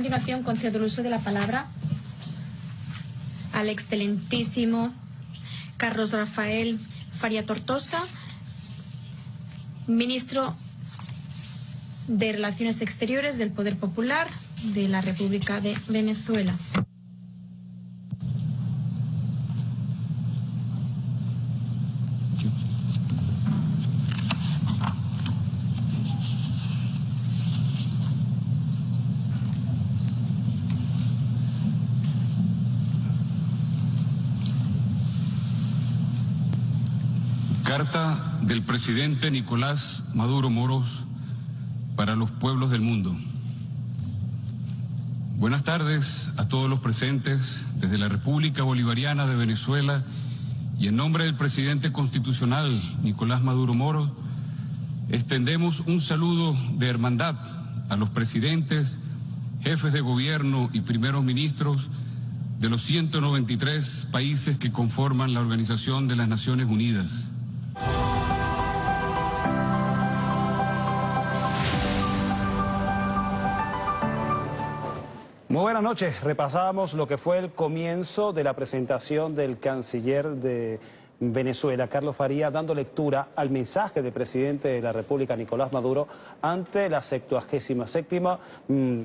continuación concedo el uso de la palabra al excelentísimo Carlos Rafael Faria Tortosa, ministro de Relaciones Exteriores del Poder Popular de la República de Venezuela. Carta del presidente Nicolás Maduro Moros para los pueblos del mundo. Buenas tardes a todos los presentes desde la República Bolivariana de Venezuela y en nombre del presidente constitucional Nicolás Maduro Moro, extendemos un saludo de hermandad a los presidentes, jefes de gobierno y primeros ministros de los 193 países que conforman la Organización de las Naciones Unidas. Muy buenas noches. Repasábamos lo que fue el comienzo de la presentación del canciller de Venezuela, Carlos Faría, dando lectura al mensaje del presidente de la República, Nicolás Maduro, ante la 77 mm,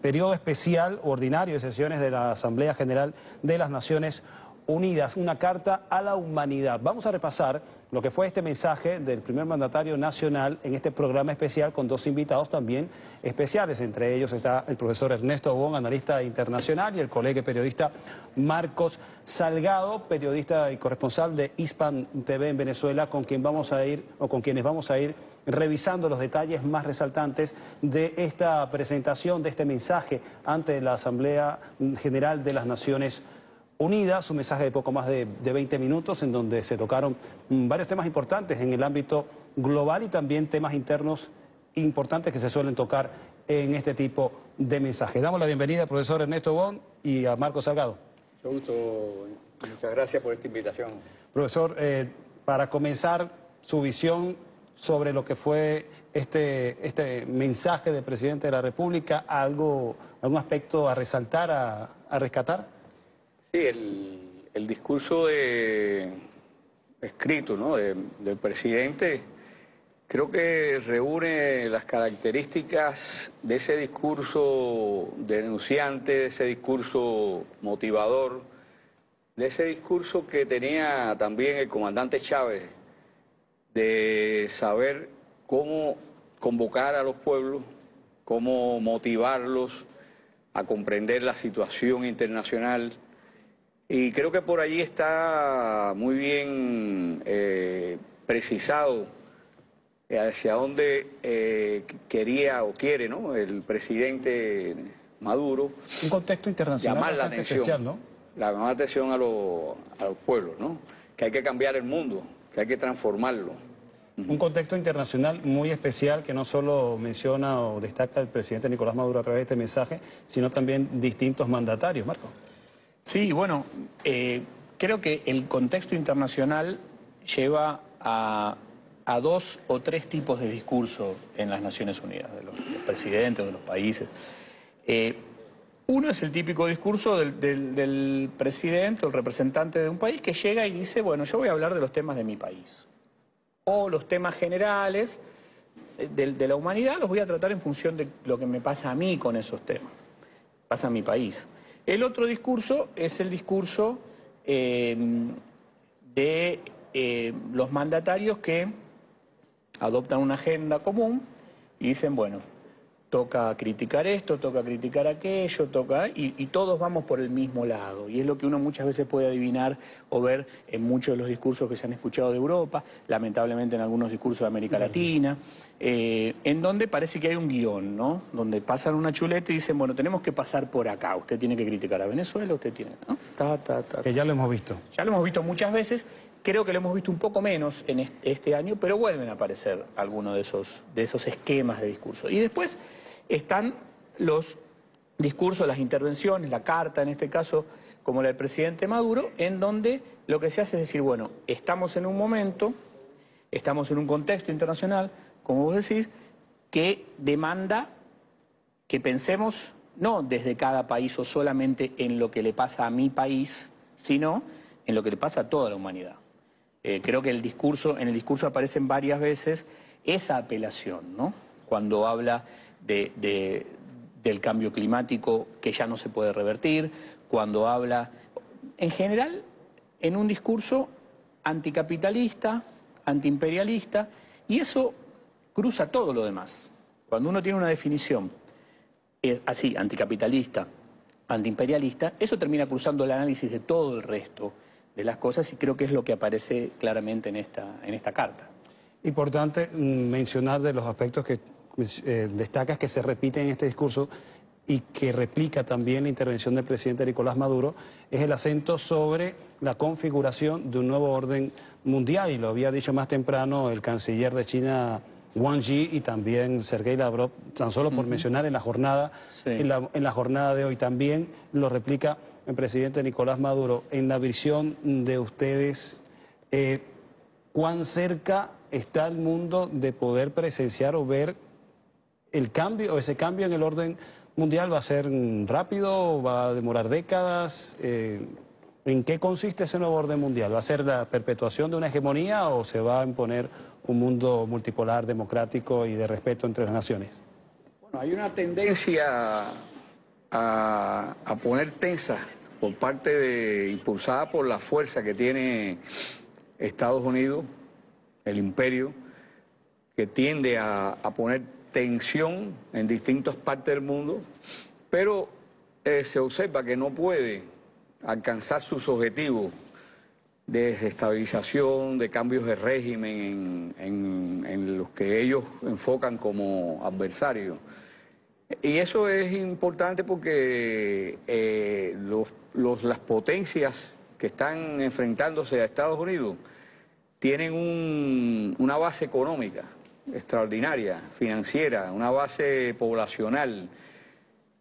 periodo especial ordinario de sesiones de la Asamblea General de las Naciones Unidas, una carta a la humanidad. Vamos a repasar lo que fue este mensaje del primer mandatario nacional en este programa especial con dos invitados también especiales. Entre ellos está el profesor Ernesto Bon, analista internacional, y el colega periodista Marcos Salgado, periodista y corresponsal de Hispan TV en Venezuela, con quien vamos a ir, o con quienes vamos a ir revisando los detalles más resaltantes de esta presentación, de este mensaje ante la Asamblea General de las Naciones Unidas. Unidas, un mensaje de poco más de, 20 minutos en donde se tocaron mm, varios temas importantes en el ámbito global y también temas internos importantes que se suelen tocar en este tipo de mensajes. Damos la bienvenida al profesor Ernesto Bon y a Marco Salgado. Mucho gusto, muchas gracias por esta invitación. Profesor, eh, para comenzar su visión sobre lo que fue este, este mensaje del presidente de la República, algo, algún aspecto a resaltar, a rescatar. Sí, el, discurso escrito del presidente creo que reúne las características de ese discurso denunciante, de ese discurso motivador, de ese discurso que tenía también el comandante Chávez, de saber cómo convocar a los pueblos, cómo motivarlos a comprender la situación internacional y creo que por allí está muy bien eh, precisado hacia dónde eh, quería o quiere ¿no? el presidente Maduro. Un contexto internacional llamar la atención, especial, ¿no? Llamar la atención a, los pueblos, ¿no? que hay que cambiar el mundo, que hay que transformarlo. Un contexto internacional muy especial que no solo menciona o destaca el presidente Nicolás Maduro a través de este mensaje, sino también distintos mandatarios, Marco. Sí, bueno, eh, creo que el contexto internacional lleva a, dos o tres tipos de discurso en las Naciones Unidas, de los, presidentes de los países. Eh, uno es el típico discurso del, presidente o el representante de un país que llega y dice, bueno, yo voy a hablar de los temas de mi país. O los temas generales de, de la humanidad los voy a tratar en función de lo que me pasa a mí con esos temas. Pasa a mi país. El otro discurso es el discurso em, de eh, los mandatarios que adoptan una agenda común y dicen, bueno, toca criticar esto, toca criticar aquello, toca... Y, y, todos vamos por el mismo lado. Y es lo que uno muchas veces puede adivinar o ver en muchos de los discursos que se han escuchado de Europa, lamentablemente en algunos discursos de América Latina, eh, en donde parece que hay un guion, ¿no? Donde pasan una chuleta y dicen, bueno, tenemos que pasar por acá. Usted tiene que criticar a Venezuela, usted tiene... ¿no? que ya lo hemos visto. Ya lo hemos visto muchas veces. Creo que lo hemos visto un poco menos en este año, pero vuelven a aparecer algunos de esos, de esos esquemas de discurso. Y después están los discursos, las intervenciones, la carta en este caso, como la del presidente Maduro, en donde lo que se hace es decir, bueno, estamos en un momento, estamos en un contexto internacional, como vos decís, que demanda que pensemos no desde cada país o solamente en lo que le pasa a mi país, sino en lo que le pasa a toda la humanidad. Eh, creo que el discurso, en el discurso aparecen varias veces esa apelación, ¿no? Cuando habla de, del cambio climático que ya no se puede revertir, cuando habla, en general, en un discurso anticapitalista, antiimperialista, y eso cruza todo lo demás. Cuando uno tiene una definición así, anticapitalista, antiimperialista, eso termina cruzando el análisis de todo el resto de las cosas y creo que es lo que aparece claramente en esta, en esta carta. Importante mm, mencionar de los aspectos que eh, destacas que se repiten en este discurso y que replica también la intervención del presidente Nicolás Maduro, es el acento sobre la configuración de un nuevo orden mundial. Y lo había dicho más temprano el canciller de China, Wang Yi, y también Sergei Lavrov, tan solo por mencionar en la jornada, en, la, jornada de hoy también lo replica el presidente Nicolás Maduro. En la visión de ustedes, eh, ¿cuán cerca está el mundo de poder presenciar o ver el cambio, ese cambio en el orden mundial va a ser rápido, va a demorar décadas. Eh, ¿En qué consiste ese nuevo orden mundial? ¿Va a ser la perpetuación de una hegemonía o se va a imponer un mundo multipolar, democrático y de respeto entre las naciones? Bueno, hay una tendencia a, poner tensas por parte de, impulsada por la fuerza que tiene Estados Unidos, el imperio, que tiende a, a poner tensión en distintas partes del mundo, pero eh, se observa que no puede alcanzar sus objetivos de desestabilización, de cambios de régimen en, los que ellos enfocan como adversarios. Y eso es importante porque eh, las potencias que están enfrentándose a Estados Unidos tienen una base económica extraordinaria, financiera, una base poblacional.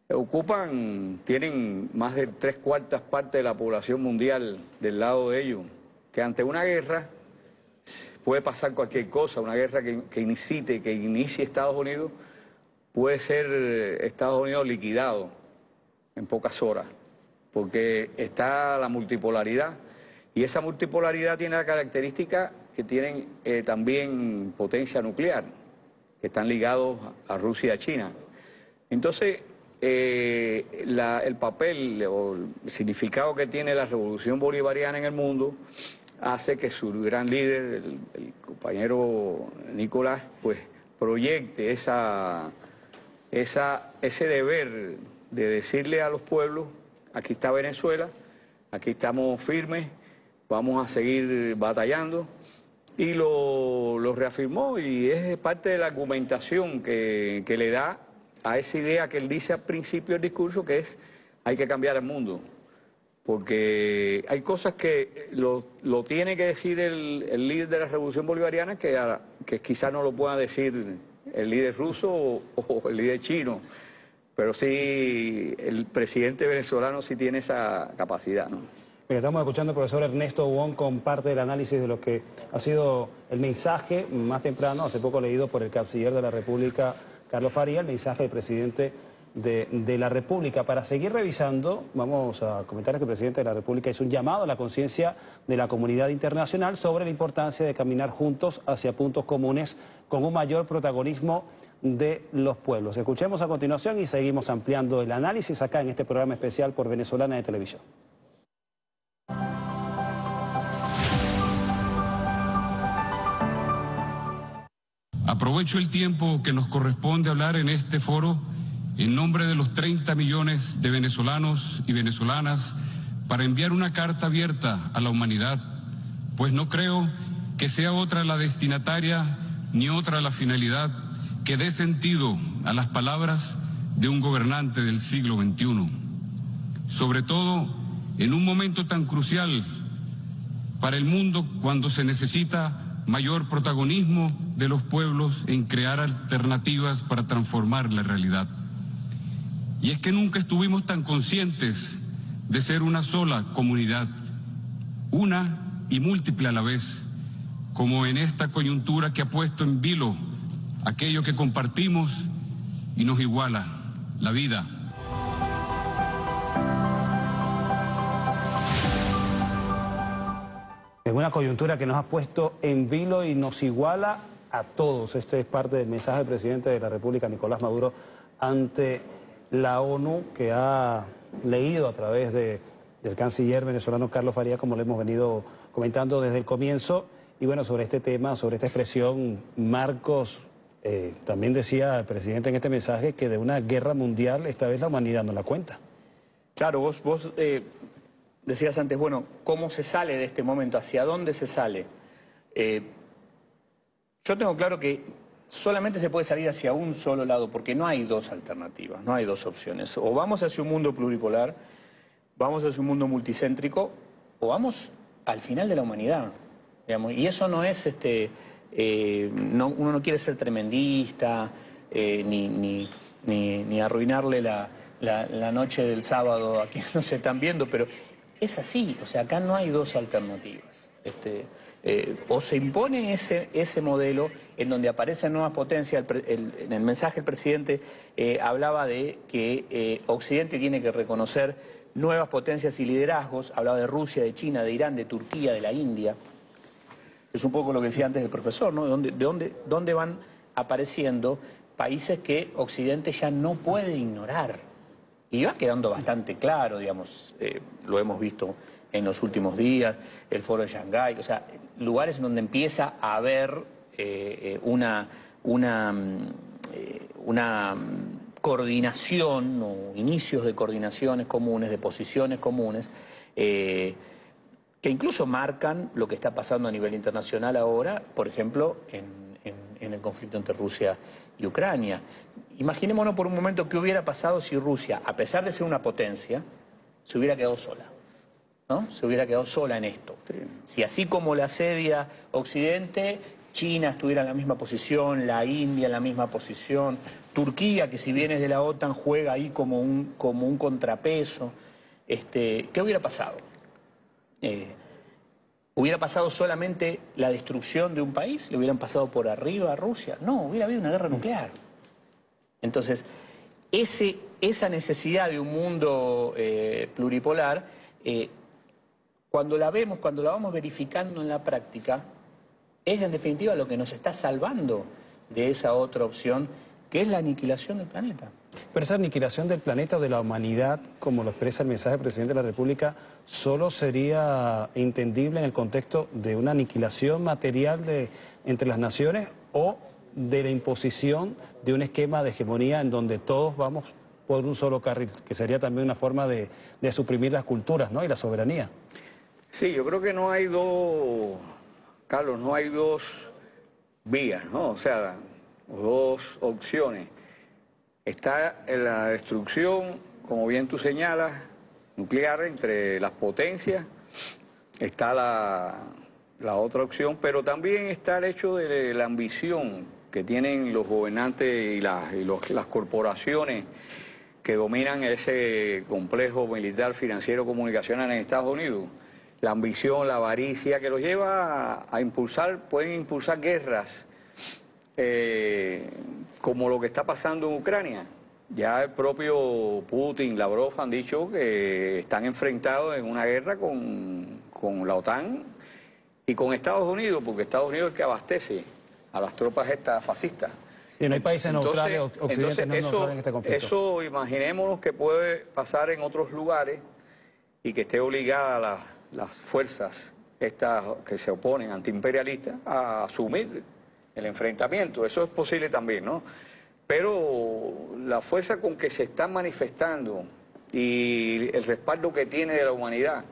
Ocupan, tienen más de tres cuartas partes de la población mundial del lado de ellos, que ante una guerra puede pasar cualquier cosa, una guerra que, que incite, que inicie Estados Unidos, puede ser Estados Unidos liquidado en pocas horas, porque está la multipolaridad, y esa multipolaridad tiene la característica que tienen eh, también potencia nuclear, que están ligados a Rusia y a China. Entonces, eh, el papel o el significado que tiene la revolución bolivariana en el mundo hace que su gran líder, el, compañero Nicolás, pues proyecte ese deber de decirle a los pueblos, aquí está Venezuela, aquí estamos firmes, vamos a seguir batallando y lo, reafirmó y es parte de la argumentación que, le da a esa idea que él dice al principio del discurso que es hay que cambiar el mundo. Porque hay cosas que lo, tiene que decir el, líder de la revolución bolivariana que, que quizás no lo pueda decir el líder ruso o, o, el líder chino. Pero sí, el presidente venezolano sí tiene esa capacidad. ¿no? Estamos escuchando al profesor Ernesto Wong con parte del análisis de lo que ha sido el mensaje más temprano, hace poco leído por el canciller de la República, Carlos Faría, el mensaje del presidente de, la República. Para seguir revisando, vamos a comentar que el presidente de la República hizo un llamado a la conciencia de la comunidad internacional sobre la importancia de caminar juntos hacia puntos comunes con un mayor protagonismo de los pueblos. Escuchemos a continuación y seguimos ampliando el análisis acá en este programa especial por Venezolana de Televisión. Aprovecho el tiempo que nos corresponde hablar en este foro en nombre de los 30 millones de venezolanos y venezolanas para enviar una carta abierta a la humanidad, pues no creo que sea otra la destinataria ni otra la finalidad que dé sentido a las palabras de un gobernante del siglo XXI, sobre todo en un momento tan crucial para el mundo cuando se necesita mayor protagonismo de los pueblos en crear alternativas para transformar la realidad. Y es que nunca estuvimos tan conscientes de ser una sola comunidad, una y múltiple a la vez, como en esta coyuntura que ha puesto en vilo aquello que compartimos y nos iguala, la vida. Es una coyuntura que nos ha puesto en vilo y nos iguala a todos. Este es parte del mensaje del presidente de la República, Nicolás Maduro, ante la ONU, que ha leído a través de, del canciller venezolano Carlos Faría, como lo hemos venido comentando desde el comienzo. Y bueno, sobre este tema, sobre esta expresión, Marcos eh, también decía el presidente en este mensaje que de una guerra mundial esta vez la humanidad no la cuenta. Claro, vos, vos eh, decías antes, bueno, ¿cómo se sale de este momento? ¿Hacia dónde se sale? Eh, yo tengo claro que solamente se puede salir hacia un solo lado, porque no hay dos alternativas, no hay dos opciones. O vamos hacia un mundo pluripolar, vamos hacia un mundo multicéntrico, o vamos al final de la humanidad. Y eso no es, este, eh, no, uno no quiere ser tremendista, eh, ni, ni, ni, arruinarle la, la, noche del sábado a quienes nos están viendo, pero es así, o sea, acá no hay dos alternativas. Este, eh, o se impone ese, ese modelo en donde aparecen nuevas potencias, en el mensaje el presidente eh, hablaba de que eh, Occidente tiene que reconocer nuevas potencias y liderazgos, hablaba de Rusia, de China, de Irán, de Turquía, de la India. Es un poco lo que decía antes el profesor, ¿no? ¿De dónde, dónde van apareciendo países que Occidente ya no puede ignorar? Y va quedando bastante claro, digamos, eh, lo hemos visto en los últimos días, el foro de Shanghái, o sea, lugares en donde empieza a haber eh, eh, una, una, mm, una coordinación o inicios de coordinaciones comunes, de posiciones comunes, que incluso marcan lo que está pasando a nivel internacional ahora, por ejemplo, en, en el conflicto entre Rusia y Ucrania. Imaginémonos por un momento qué hubiera pasado si Rusia, a pesar de ser una potencia, se hubiera quedado sola. ¿no? Se hubiera quedado sola en esto. Si así como la asedia Occidente, China estuviera en la misma posición, la India en la misma posición, Turquía, que si bien es de la OTAN, juega ahí como un, como un contrapeso. Este, ¿Qué hubiera pasado? Eh, ¿Hubiera pasado solamente la destrucción de un país? ¿Le hubieran pasado por arriba a Rusia? No, hubiera habido una guerra nuclear. Entonces, ese, esa necesidad de un mundo eh, pluripolar, eh, cuando la vemos, cuando la vamos verificando en la práctica, es en definitiva lo que nos está salvando de esa otra opción, que es la aniquilación del planeta. Pero esa aniquilación del planeta o de la humanidad, como lo expresa el mensaje del presidente de la República, solo sería entendible en el contexto de una aniquilación material de, entre las naciones o de la imposición de un esquema de hegemonía en donde todos vamos por un solo carril, que sería también una forma de, suprimir las culturas ¿no? y la soberanía. Sí, yo creo que no hay dos, Carlos, no hay dos vías, ¿no? O sea, dos opciones. Está en la destrucción, como bien tú señalas, nuclear entre las potencias, está la, la otra opción, pero también está el hecho de la ambición que tienen los gobernantes y, las, las corporaciones que dominan ese complejo militar, financiero, comunicacional en Estados Unidos. La ambición, la avaricia que los lleva a, impulsar, pueden impulsar guerras eh, como lo que está pasando en Ucrania. Ya el propio Putin, Lavrov han dicho que están enfrentados en una guerra con, con la OTAN y con Estados Unidos, porque Estados Unidos es el que abastece a las tropas estas fascistas. Y no hay países neutrales, occidentes no eso, en este conflicto. Eso imaginémonos que puede pasar en otros lugares y que esté obligada las fuerzas estas que se oponen antiimperialistas a asumir el enfrentamiento. Eso es posible también, ¿no? Pero la fuerza con que se están manifestando y el respaldo que tiene de la humanidad,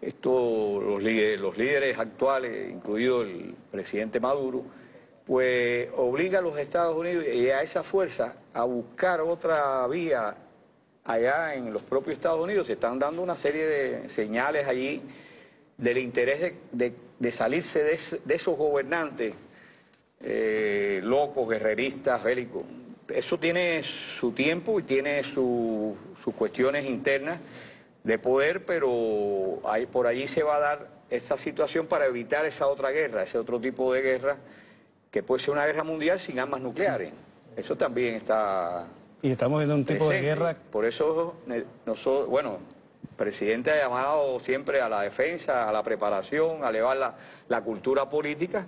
esto, los líderes, los líderes actuales, incluido el presidente Maduro, pues obliga a los Estados Unidos y a esa fuerza a buscar otra vía allá en los propios Estados Unidos. Se están dando una serie de señales allí del interés de, salirse de, esos gobernantes eh, locos, guerreristas, bélicos, eso tiene su tiempo y tiene sus cuestiones internas de poder, pero por allí se va a dar esa situación para evitar esa otra guerra, ese otro tipo de guerra, que puede ser una guerra mundial sin armas nucleares. Eso también está... Y estamos viendo un tipo de guerra... Por eso, nosotros, bueno, el presidente ha llamado siempre a la defensa, a la preparación, a elevar la, la cultura política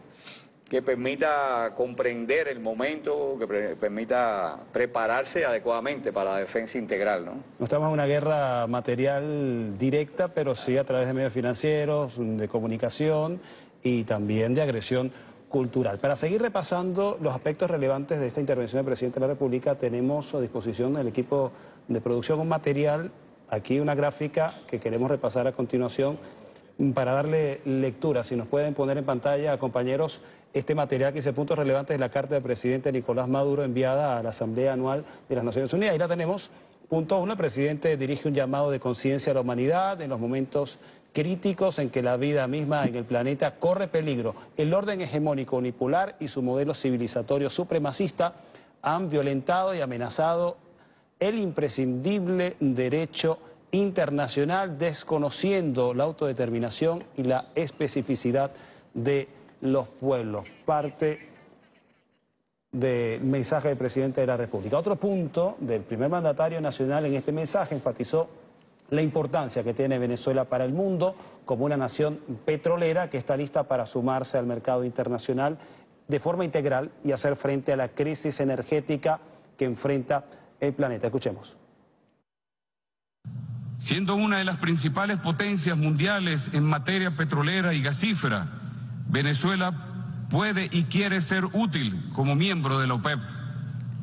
que permita comprender el momento, que permita prepararse adecuadamente para la defensa integral. ¿no? no estamos en una guerra material directa, pero sí a través de medios financieros, de comunicación y también de agresión cultural. Para seguir repasando los aspectos relevantes de esta intervención del presidente de la República, tenemos a disposición el equipo de producción un material, aquí una gráfica que queremos repasar a continuación para darle lectura. Si nos pueden poner en pantalla, compañeros, este material que dice puntos relevantes de la carta del presidente Nicolás Maduro enviada a la Asamblea Anual de las Naciones Unidas. Ahí la tenemos. Punto uno, el presidente dirige un llamado de conciencia a la humanidad en los momentos críticos en que la vida misma en el planeta corre peligro. El orden hegemónico unipolar y su modelo civilizatorio supremacista han violentado y amenazado el imprescindible derecho internacional, desconociendo la autodeterminación y la especificidad de los pueblos. Parte del mensaje del presidente de la República. Otro punto del primer mandatario nacional en este mensaje enfatizó la importancia que tiene Venezuela para el mundo como una nación petrolera que está lista para sumarse al mercado internacional de forma integral y hacer frente a la crisis energética que enfrenta el planeta. Escuchemos. Siendo una de las principales potencias mundiales en materia petrolera y gasífera, Venezuela puede y quiere ser útil como miembro de la OPEP.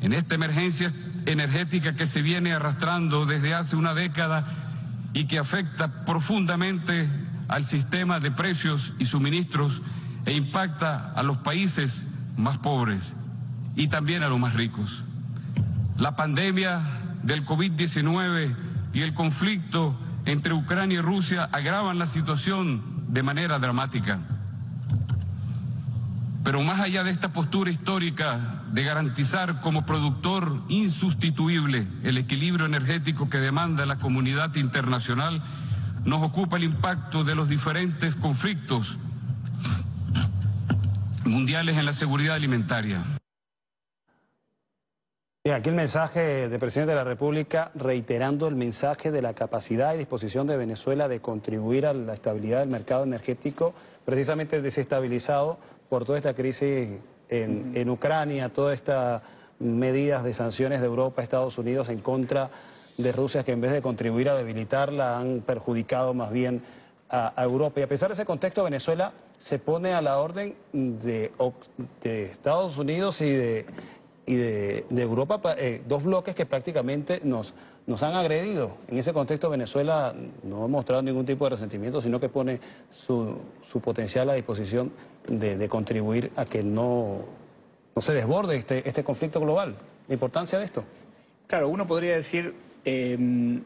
En esta emergencia energética que se viene arrastrando desde hace una década y que afecta profundamente al sistema de precios y suministros e impacta a los países más pobres y también a los más ricos. La pandemia del COVID-19 y el conflicto entre Ucrania y Rusia agravan la situación de manera dramática. Pero más allá de esta postura histórica de garantizar como productor insustituible el equilibrio energético que demanda la comunidad internacional, nos ocupa el impacto de los diferentes conflictos mundiales en la seguridad alimentaria. aquí el mensaje del presidente de la República reiterando el mensaje de la capacidad y disposición de Venezuela de contribuir a la estabilidad del mercado energético, precisamente desestabilizado por toda esta crisis en, Ucrania, todas estas medidas de sanciones de Europa, Estados Unidos en contra de Rusia que en vez de contribuir a debilitarla han perjudicado más bien a, Europa. Y a pesar de ese contexto, Venezuela se pone a la orden de, Estados Unidos y de, y de, Europa, eh, dos bloques que prácticamente nos, nos han agredido. En ese contexto Venezuela no ha mostrado ningún tipo de resentimiento, sino que pone su, su potencial a disposición de, contribuir a que no, no se desborde este, este conflicto global. La importancia de esto. Claro, uno podría decir, em,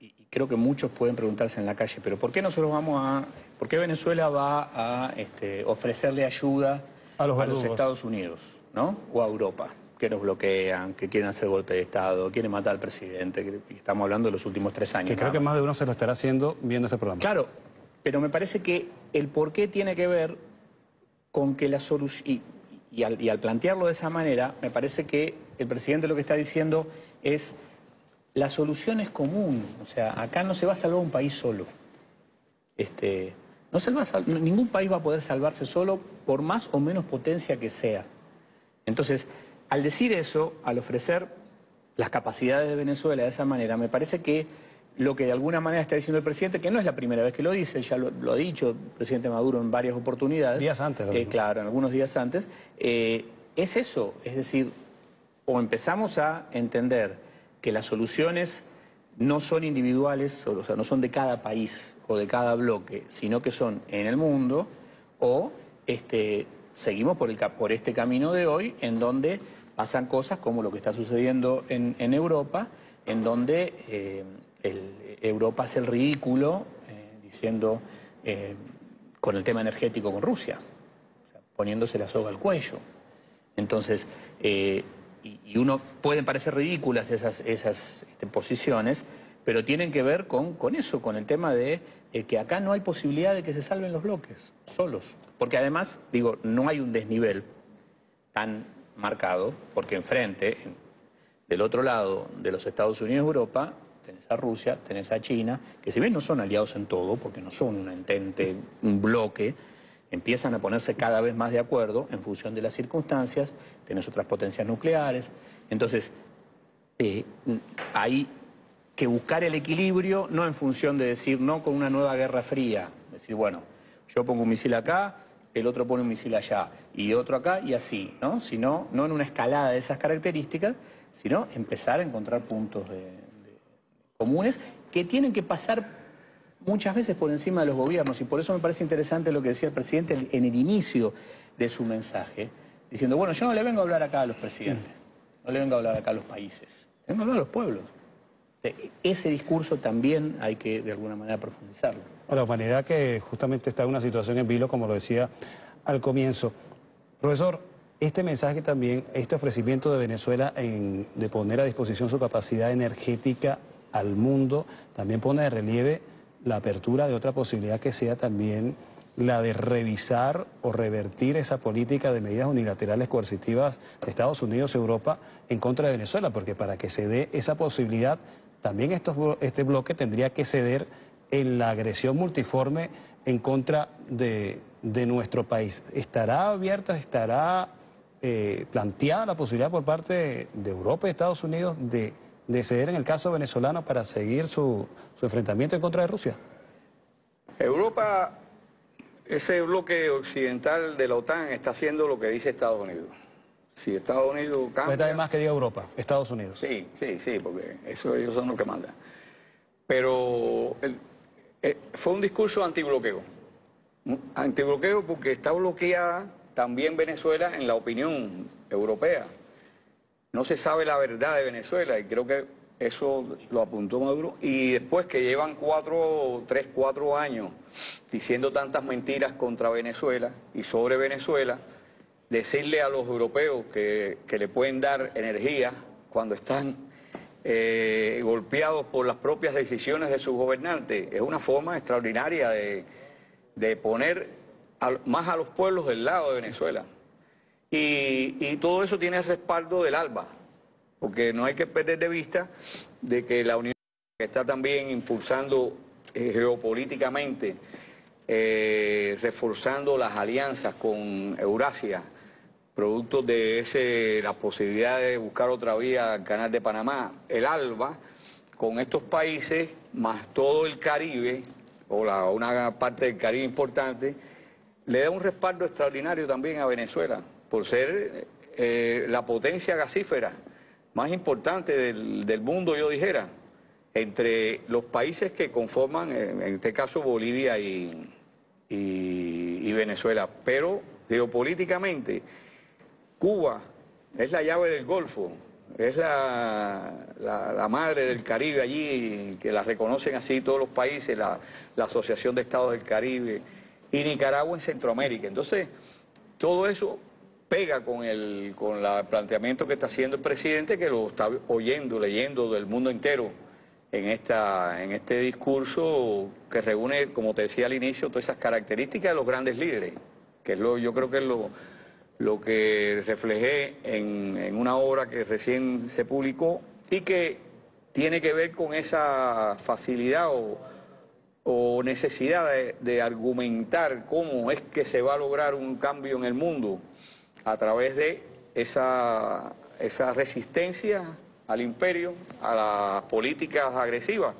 y creo que muchos pueden preguntarse en la calle, pero ¿por qué nosotros vamos a, por qué Venezuela va a este, ofrecerle ayuda a los, a los Estados Unidos, ¿no? O a Europa? Que nos bloquean, que quieren hacer golpe de Estado, quieren matar al presidente, estamos hablando de los últimos tres años. Que creo que más de uno se lo estará haciendo viendo este programa. Claro, pero me parece que el por qué tiene que ver con que la solución, y, al, plantearlo de esa manera, me parece que el presidente lo que está diciendo es, la solución es común, o sea, acá no se va a salvar un país solo. Este, no se va ningún país va a poder salvarse solo por más o menos potencia que sea. Entonces, al decir eso, al ofrecer las capacidades de Venezuela de esa manera, me parece que lo que de alguna manera está diciendo el presidente, que no es la primera vez que lo dice, ya lo, ha dicho el presidente Maduro en varias oportunidades. Días antes. Eh, claro, en algunos días antes. Eh, es eso, es decir, o empezamos a entender que las soluciones no son individuales, o sea, no son de cada país o de cada bloque, sino que son en el mundo, o este, seguimos por, el, por este camino de hoy en donde pasan cosas como lo que está sucediendo en, Europa, en donde eh, Europa hace el ridículo eh, diciendo eh, con el tema energético con Rusia, poniéndose la soga al cuello. Entonces, y, uno pueden parecer ridículas esas, esas este, posiciones, pero tienen que ver con, con eso, con el tema de que acá no hay posibilidad de que se salven los bloques solos. Porque además, digo, no hay un desnivel tan marcado, porque enfrente, del otro lado de los Estados Unidos y Europa, tenés a Rusia, tenés a China, que si bien no son aliados en todo, porque no son un entente, un bloque, empiezan a ponerse cada vez más de acuerdo en función de las circunstancias, tenés otras potencias nucleares. Entonces, eh, hay que buscar el equilibrio, no en función de decir no con una nueva guerra fría, decir, bueno, yo pongo un misil acá, el otro pone un misil allá, y otro acá, y así, ¿no? Sino, no en una escalada de esas características, sino empezar a encontrar puntos comunes que tienen que pasar muchas veces por encima de los gobiernos y por eso me parece interesante lo que decía el presidente en el inicio de su mensaje, diciendo, bueno, yo no le vengo a hablar acá a los presidentes, no le vengo a hablar acá a los países, vengo a hablar a los pueblos. E, ese discurso también hay que de alguna manera profundizarlo. La humanidad que justamente está en una situación en vilo, como lo decía al comienzo. Profesor, este mensaje también, este ofrecimiento de Venezuela de poner a disposición su capacidad energética al mundo, también pone de relieve la apertura de otra posibilidad que sea también la de revisar o revertir esa política de medidas unilaterales coercitivas de Estados Unidos y Europa en contra de Venezuela, porque para que se dé esa posibilidad, también este bloque tendría que ceder en la agresión multiforme en contra de, nuestro país. ¿Estará abierta, estará eh, planteada la posibilidad por parte de Europa y Estados Unidos de de ceder en el caso venezolano para seguir su, enfrentamiento en contra de Rusia? Europa, ese bloque occidental de la OTAN está haciendo lo que dice Estados Unidos. Si Estados Unidos cambia... Pues más que diga Europa, Estados Unidos. Sí, sí, sí, porque eso ellos son los que mandan. Pero eh, fue un discurso antibloqueo. Antibloqueo porque está bloqueada también Venezuela en la opinión europea. No se sabe la verdad de Venezuela y creo que eso lo apuntó Maduro. Y después que llevan cuatro, tres, cuatro años diciendo tantas mentiras contra Venezuela y sobre Venezuela, decirle a los europeos que, le pueden dar energía cuando están eh, golpeados por las propias decisiones de sus gobernantes es una forma extraordinaria de, poner más a los pueblos del lado de Venezuela. Y, todo eso tiene el respaldo del ALBA, porque no hay que perder de vista de que la Unión está también impulsando eh, geopolíticamente, eh, reforzando las alianzas con Eurasia, producto de ese, la posibilidad de buscar otra vía al canal de Panamá, el ALBA, con estos países, más todo el Caribe, o la, una parte del Caribe importante, le da un respaldo extraordinario también a Venezuela por ser eh, la potencia gasífera más importante del, mundo, yo dijera, entre los países que conforman, en este caso Bolivia y, Venezuela. Pero geopolíticamente, Cuba es la llave del Golfo, es la, la, madre del Caribe allí, que la reconocen así todos los países, la, la Asociación de Estados del Caribe, y Nicaragua en Centroamérica. Entonces, todo eso pega con el con el planteamiento que está haciendo el presidente, que lo está oyendo, leyendo del mundo entero en, esta, en este discurso que reúne, como te decía al inicio, todas esas características de los grandes líderes, que es lo, yo creo que es lo, lo que reflejé en, una obra que recién se publicó y que tiene que ver con esa facilidad o, necesidad de, argumentar cómo es que se va a lograr un cambio en el mundo a través de esa, esa resistencia al imperio, a las políticas agresivas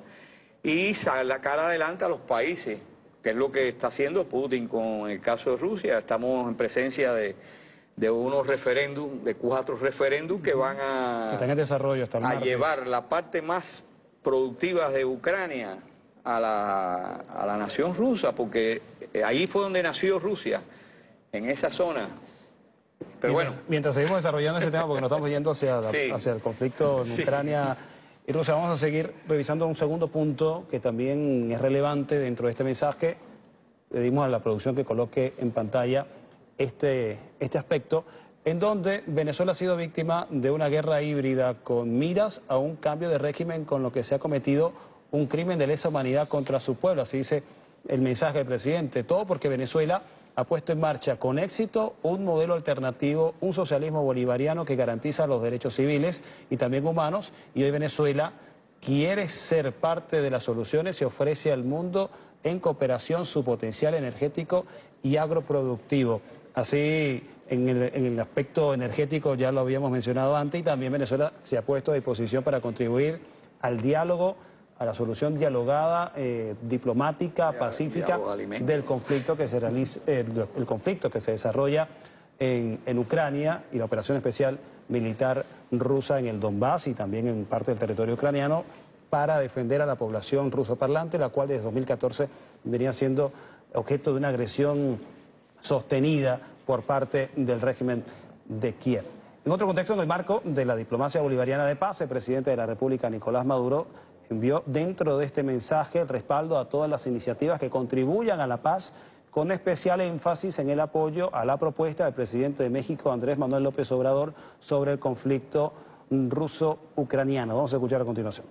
y sacar adelante a los países, que es lo que está haciendo Putin con el caso de Rusia. Estamos en presencia de, unos referéndums, de cuatro referéndums que van a, desarrollo a llevar la parte más productiva de Ucrania a la, a la nación rusa, porque ahí fue donde nació Rusia, en esa zona. Pero mientras, bueno. Mientras seguimos desarrollando ese tema, porque nos estamos yendo hacia, hacia el conflicto en Ucrania y Rusia, vamos a seguir revisando un segundo punto que también es relevante dentro de este mensaje. Le dimos a la producción que coloque en pantalla este, este aspecto, en donde Venezuela ha sido víctima de una guerra híbrida con miras a un cambio de régimen con lo que se ha cometido un crimen de lesa humanidad contra su pueblo, así dice el mensaje del presidente. Todo porque Venezuela ha puesto en marcha con éxito un modelo alternativo, un socialismo bolivariano que garantiza los derechos civiles y también humanos, y hoy Venezuela quiere ser parte de las soluciones y ofrece al mundo en cooperación su potencial energético y agroproductivo. Así, en el, aspecto energético ya lo habíamos mencionado antes y también Venezuela se ha puesto a disposición para contribuir al diálogo, a la solución dialogada, eh, diplomática, pacífica del conflicto que se realiza, eh, el conflicto que se desarrolla en, en Ucrania y la operación especial militar rusa en el Donbass y también en parte del territorio ucraniano para defender a la población ruso parlante, la cual desde 2014 venía siendo objeto de una agresión sostenida por parte del régimen de Kiev. En otro contexto, en el marco de la diplomacia bolivariana de paz, el presidente de la República, Nicolás Maduro, envió dentro de este mensaje el respaldo a todas las iniciativas que contribuyan a la paz con especial énfasis en el apoyo a la propuesta del presidente de México, Andrés Manuel López Obrador, sobre el conflicto ruso-ucraniano. Vamos a escuchar a continuación.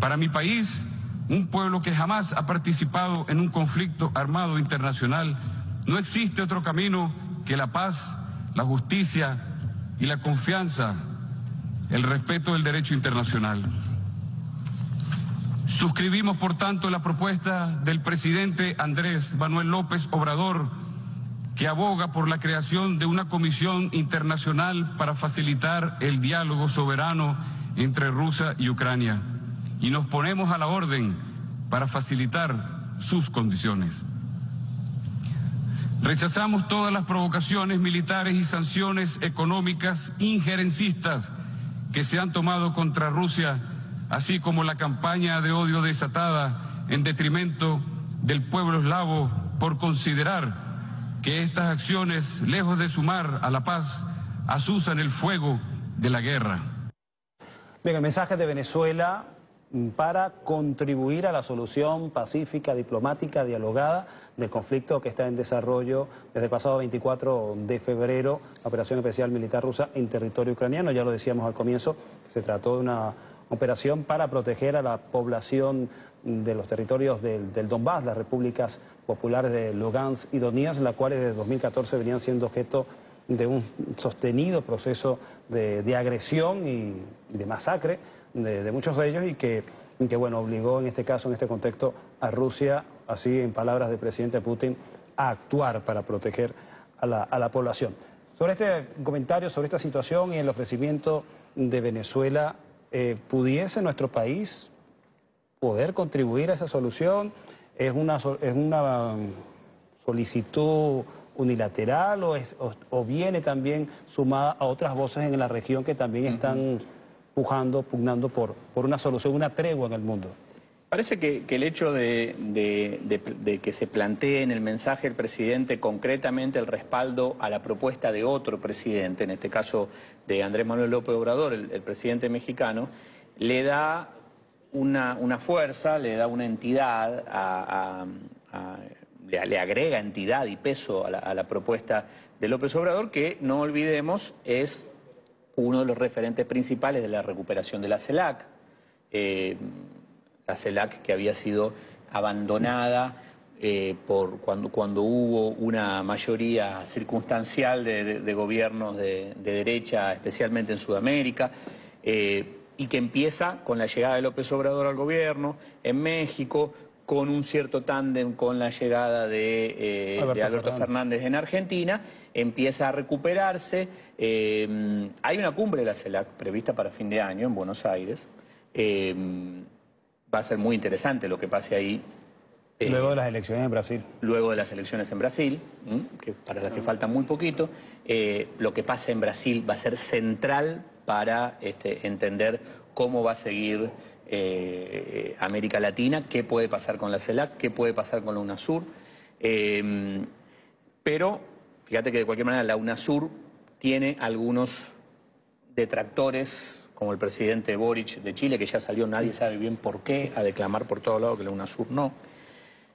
Para mi país, un pueblo que jamás ha participado en un conflicto armado internacional, no existe otro camino que la paz, la justicia y la confianza, el respeto del derecho internacional. Suscribimos, por tanto, la propuesta del presidente Andrés Manuel López Obrador, que aboga por la creación de una comisión internacional para facilitar el diálogo soberano entre Rusia y Ucrania. Y nos ponemos a la orden para facilitar sus condiciones. Rechazamos todas las provocaciones militares y sanciones económicas injerencistas que se han tomado contra Rusia así como la campaña de odio desatada en detrimento del pueblo eslavo por considerar que estas acciones, lejos de sumar a la paz, asusan el fuego de la guerra. Bien, el mensaje de Venezuela para contribuir a la solución pacífica, diplomática, dialogada del conflicto que está en desarrollo desde el pasado 24 de febrero, la operación especial militar rusa en territorio ucraniano. Ya lo decíamos al comienzo, se trató de una operación para proteger a la población de los territorios del, Donbass, las repúblicas populares de Lugansk y Donetsk, las cuales desde 2014 venían siendo objeto de un sostenido proceso de, agresión y de masacre de, muchos de ellos y que, que, bueno, obligó en este caso, en este contexto, a Rusia, así en palabras del presidente Putin, a actuar para proteger a la, a la población. Sobre este comentario, sobre esta situación y el ofrecimiento de Venezuela eh, pudiese nuestro país poder contribuir a esa solución? ¿Es una, es una solicitud unilateral o, es, o, viene también sumada a otras voces en la región que también están pujando, pugnando por, por una solución, una tregua en el mundo? Parece que, el hecho de, de, que se plantee en el mensaje del presidente concretamente el respaldo a la propuesta de otro presidente, en este caso de Andrés Manuel López Obrador, el, presidente mexicano, le da una, fuerza, le da una entidad, le, agrega entidad y peso a la, propuesta de López Obrador, que no olvidemos es uno de los referentes principales de la recuperación de la CELAC. Eh, la CELAC que había sido abandonada eh, por cuando, cuando hubo una mayoría circunstancial de, gobiernos de, derecha, especialmente en Sudamérica, eh, y que empieza con la llegada de López Obrador al gobierno, en México, con un cierto tándem con la llegada de, eh, Alberto, Fernández. en Argentina, empieza a recuperarse. hay una cumbre de la CELAC prevista para fin de año en Buenos Aires va a ser muy interesante lo que pase ahí. Eh, luego de las elecciones en Brasil. Luego de las elecciones en Brasil, que para las que falta muy poquito. Eh, lo que pase en Brasil va a ser central para este, entender cómo va a seguir eh, América Latina, qué puede pasar con la CELAC, qué puede pasar con la UNASUR. pero fíjate que de cualquier manera la UNASUR tiene algunos detractores como el presidente Boric de Chile, que ya salió, nadie sabe bien por qué, a declamar por todos lados que la UNASUR no.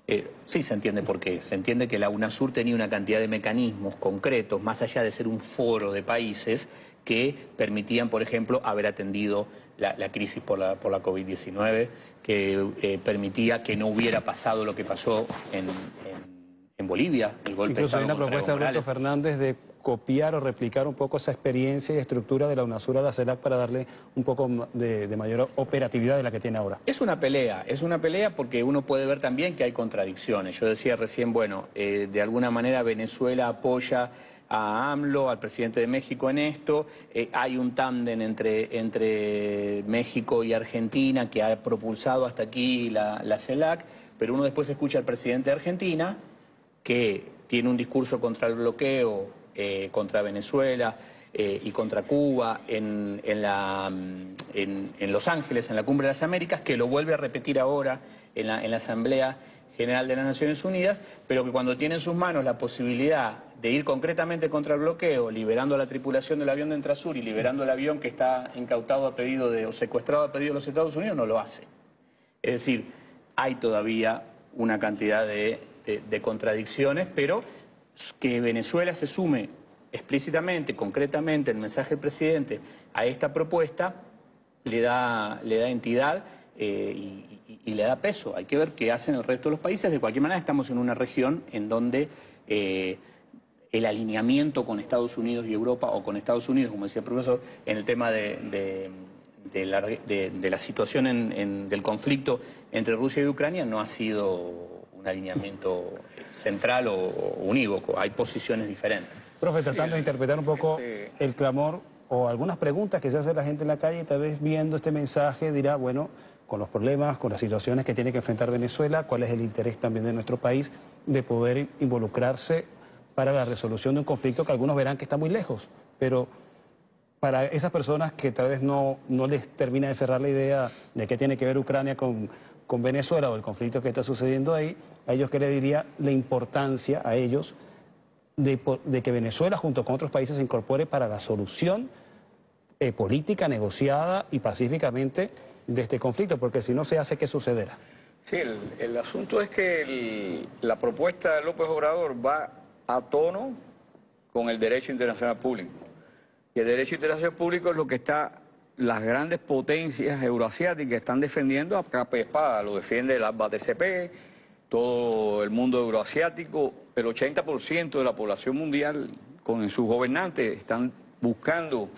Eh, sí se entiende por qué. Se entiende que la UNASUR tenía una cantidad de mecanismos concretos, más allá de ser un foro de países, que permitían, por ejemplo, haber atendido la, crisis por la, por la COVID-19, que eh, permitía que no hubiera pasado lo que pasó en, Bolivia, el golpe Incluso hay una propuesta de Alberto Fernández de copiar o replicar un poco esa experiencia y estructura de la UNASUR a la CELAC para darle un poco de, de, mayor operatividad de la que tiene ahora. Es una pelea, es una pelea porque uno puede ver también que hay contradicciones. Yo decía recién, bueno, eh, de alguna manera Venezuela apoya a AMLO, al presidente de México en esto. Eh, hay un tándem entre, entre México y Argentina que ha propulsado hasta aquí la, la CELAC, pero uno después escucha al presidente de Argentina que tiene un discurso contra el bloqueo, eh, contra Venezuela eh, y contra Cuba en, la, en, en, Los Ángeles, en la Cumbre de las Américas, que lo vuelve a repetir ahora en la, en la Asamblea General de las Naciones Unidas, pero que cuando tiene en sus manos la posibilidad de ir concretamente contra el bloqueo, liberando a la tripulación del avión de Entrasur y liberando el avión que está incautado a pedido de, o secuestrado a pedido de los Estados Unidos, no lo hace. Es decir, hay todavía una cantidad de, contradicciones, pero que Venezuela se sume explícitamente, concretamente, el mensaje del presidente a esta propuesta, le da, le da entidad eh, y, y, le da peso. Hay que ver qué hacen el resto de los países. De cualquier manera, estamos en una región en donde eh, el alineamiento con Estados Unidos y Europa, o con Estados Unidos, como decía el profesor, en el tema de, la, situación en, del conflicto entre Rusia y Ucrania, no ha sido un alineamiento central o, unívoco. Hay posiciones diferentes. Profe, tratando de interpretar un poco este el clamor o algunas preguntas que se hace la gente en la calle, tal vez viendo este mensaje dirá, bueno, con los problemas, con las situaciones que tiene que enfrentar Venezuela, cuál es el interés también de nuestro país de poder involucrarse para la resolución de un conflicto que algunos verán que está muy lejos, pero para esas personas que tal vez no, no les termina de cerrar la idea de qué tiene que ver Ucrania con, con Venezuela o el conflicto que está sucediendo ahí, a ellos que le diría la importancia a ellos de, que Venezuela junto con otros países se incorpore para la solución eh, política negociada y pacíficamente de este conflicto, porque si no se hace, ¿qué sucederá? Sí, el, asunto es que la propuesta de López Obrador va a tono con el derecho internacional público. Y el derecho internacional público es lo que está las grandes potencias euroasiáticas están defendiendo a capa espada. Lo defiende el ABA-TCP, todo el mundo euroasiático, el 80% de la población mundial con sus gobernantes están buscando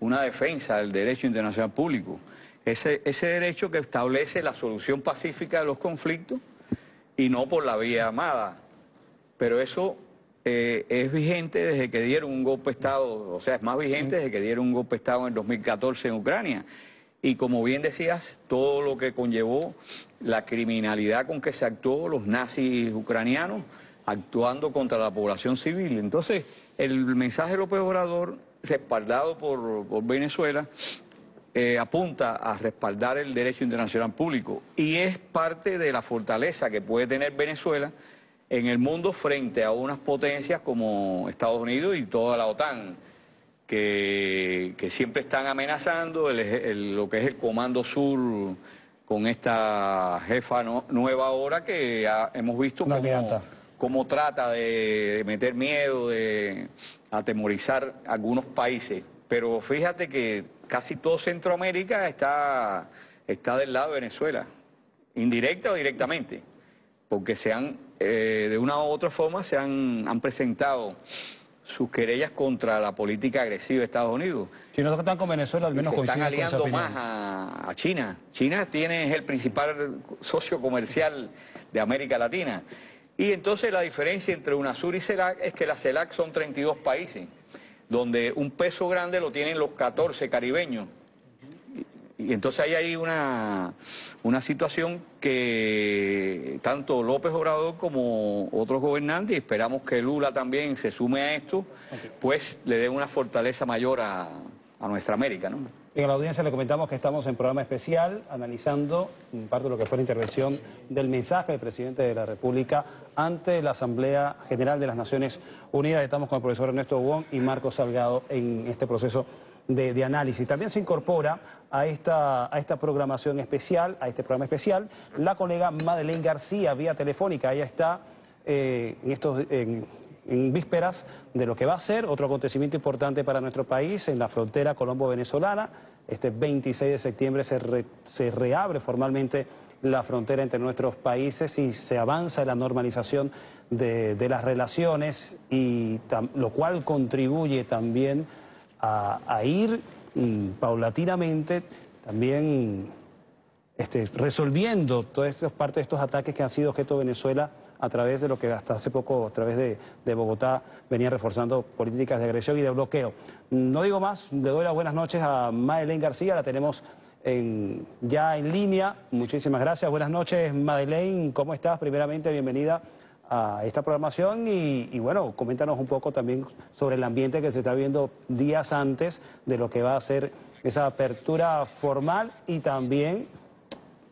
una defensa del derecho internacional público ese, ese derecho que establece la solución pacífica de los conflictos y no por la vía amada. Pero eso eh, es vigente desde que dieron un golpe de Estado, o sea, es más vigente desde que dieron un golpe de Estado en el 2014 en Ucrania. Y como bien decías, todo lo que conllevó la criminalidad con que se actuó los nazis ucranianos actuando contra la población civil. Entonces, el mensaje de López Obrador, respaldado por, por Venezuela, eh, apunta a respaldar el derecho internacional público y es parte de la fortaleza que puede tener Venezuela en el mundo frente a unas potencias como Estados Unidos y toda la OTAN, que, siempre están amenazando lo que es el Comando Sur con esta jefa nueva ahora que hemos visto cómo, trata de meter miedo, de atemorizar algunos países. Pero fíjate que casi todo Centroamérica está, está del lado de Venezuela, indirecta o directamente, porque se han, eh, de una u otra forma se han, han presentado sus querellas contra la política agresiva de Estados Unidos. Si no están con Venezuela, al menos se están aliando más a, China. China tiene, es el principal socio comercial de América Latina. Y entonces la diferencia entre UNASUR y CELAC es que la CELAC son 32 países donde un peso grande lo tienen los 14 caribeños. Y, entonces ahí hay una, una situación que tanto López Obrador como otros gobernantes, y esperamos que Lula también se sume a esto, pues le dé una fortaleza mayor a, a nuestra América. ¿no? En la audiencia le comentamos que estamos en programa especial analizando parte de lo que fue la intervención del mensaje del presidente de la República ante la Asamblea General de las Naciones Unidas. Estamos con el profesor Ernesto Wong y Marco Salgado en este proceso de, de análisis. También se incorpora a esta, a esta programación especial, a este programa especial, la colega Madeleine García, vía telefónica. Ella está eh, en, estos, en, vísperas de lo que va a ser otro acontecimiento importante para nuestro país en la frontera colombo-venezolana. Este 26 de septiembre se, se reabre formalmente la frontera entre nuestros países y se avanza en la normalización de, las relaciones, y lo cual contribuye también a, ir mm, paulatinamente también este, resolviendo todas estas partes de estos ataques que han sido objeto de Venezuela a través de lo que hasta hace poco, a través de, Bogotá, venía reforzando políticas de agresión y de bloqueo. No digo más, le doy las buenas noches a Madeleine García, la tenemos ya en línea. Muchísimas gracias, buenas noches Madeleine, ¿cómo estás? Primeramente, bienvenida a esta programación y, y, bueno, coméntanos un poco también sobre el ambiente que se está viendo días antes de lo que va a ser esa apertura formal y también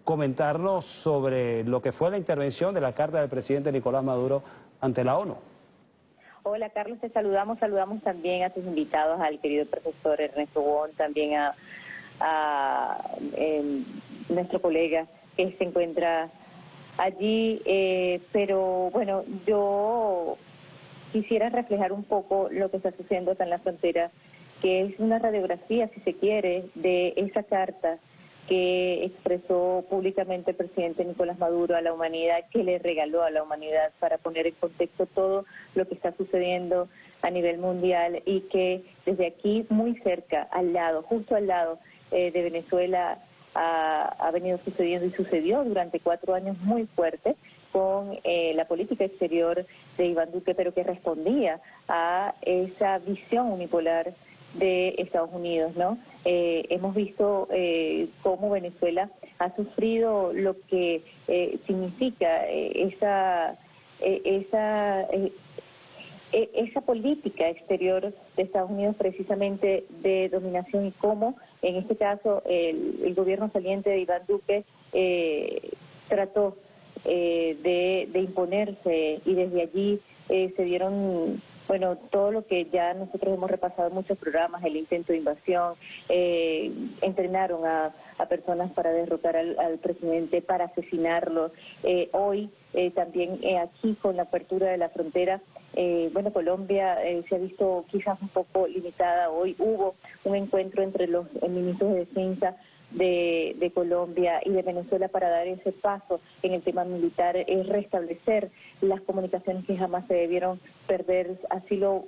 comentarnos sobre lo que fue la intervención de la carta del presidente Nicolás Maduro ante la ONU. Hola Carlos, te saludamos, saludamos también a tus invitados, al querido profesor Ernesto Wong, también a, em, nuestro colega que se encuentra allí, eh, pero bueno, yo quisiera reflejar un poco lo que está sucediendo acá en la frontera, que es una radiografía, si se quiere, de esa carta que expresó públicamente el presidente Nicolás Maduro a la humanidad, que le regaló a la humanidad para poner en contexto todo lo que está sucediendo a nivel mundial y que desde aquí, muy cerca, al lado, justo al lado eh, de Venezuela, ha, venido sucediendo y sucedió durante cuatro años muy fuerte con eh, la política exterior de Iván Duque, pero que respondía a esa visión unipolar de Estados Unidos. Eh, hemos visto eh, cómo Venezuela ha sufrido lo que eh, significa esa esa esa política exterior de Estados Unidos precisamente de dominación y cómo en este caso el, gobierno saliente de Iván Duque trató de, de imponerse y desde allí se dieron bueno, todo lo que ya nosotros hemos repasado en muchos programas, el intento de invasión, eh, entrenaron a, personas para derrotar al, presidente, para asesinarlo. Eh, hoy eh, también aquí con la apertura de la frontera, bueno, Colombia se ha visto quizás un poco limitada. Hoy hubo un encuentro entre los ministros de Defensa de, Colombia y de Venezuela para dar ese paso en el tema militar es restablecer las comunicaciones que jamás se debieron perder, así lo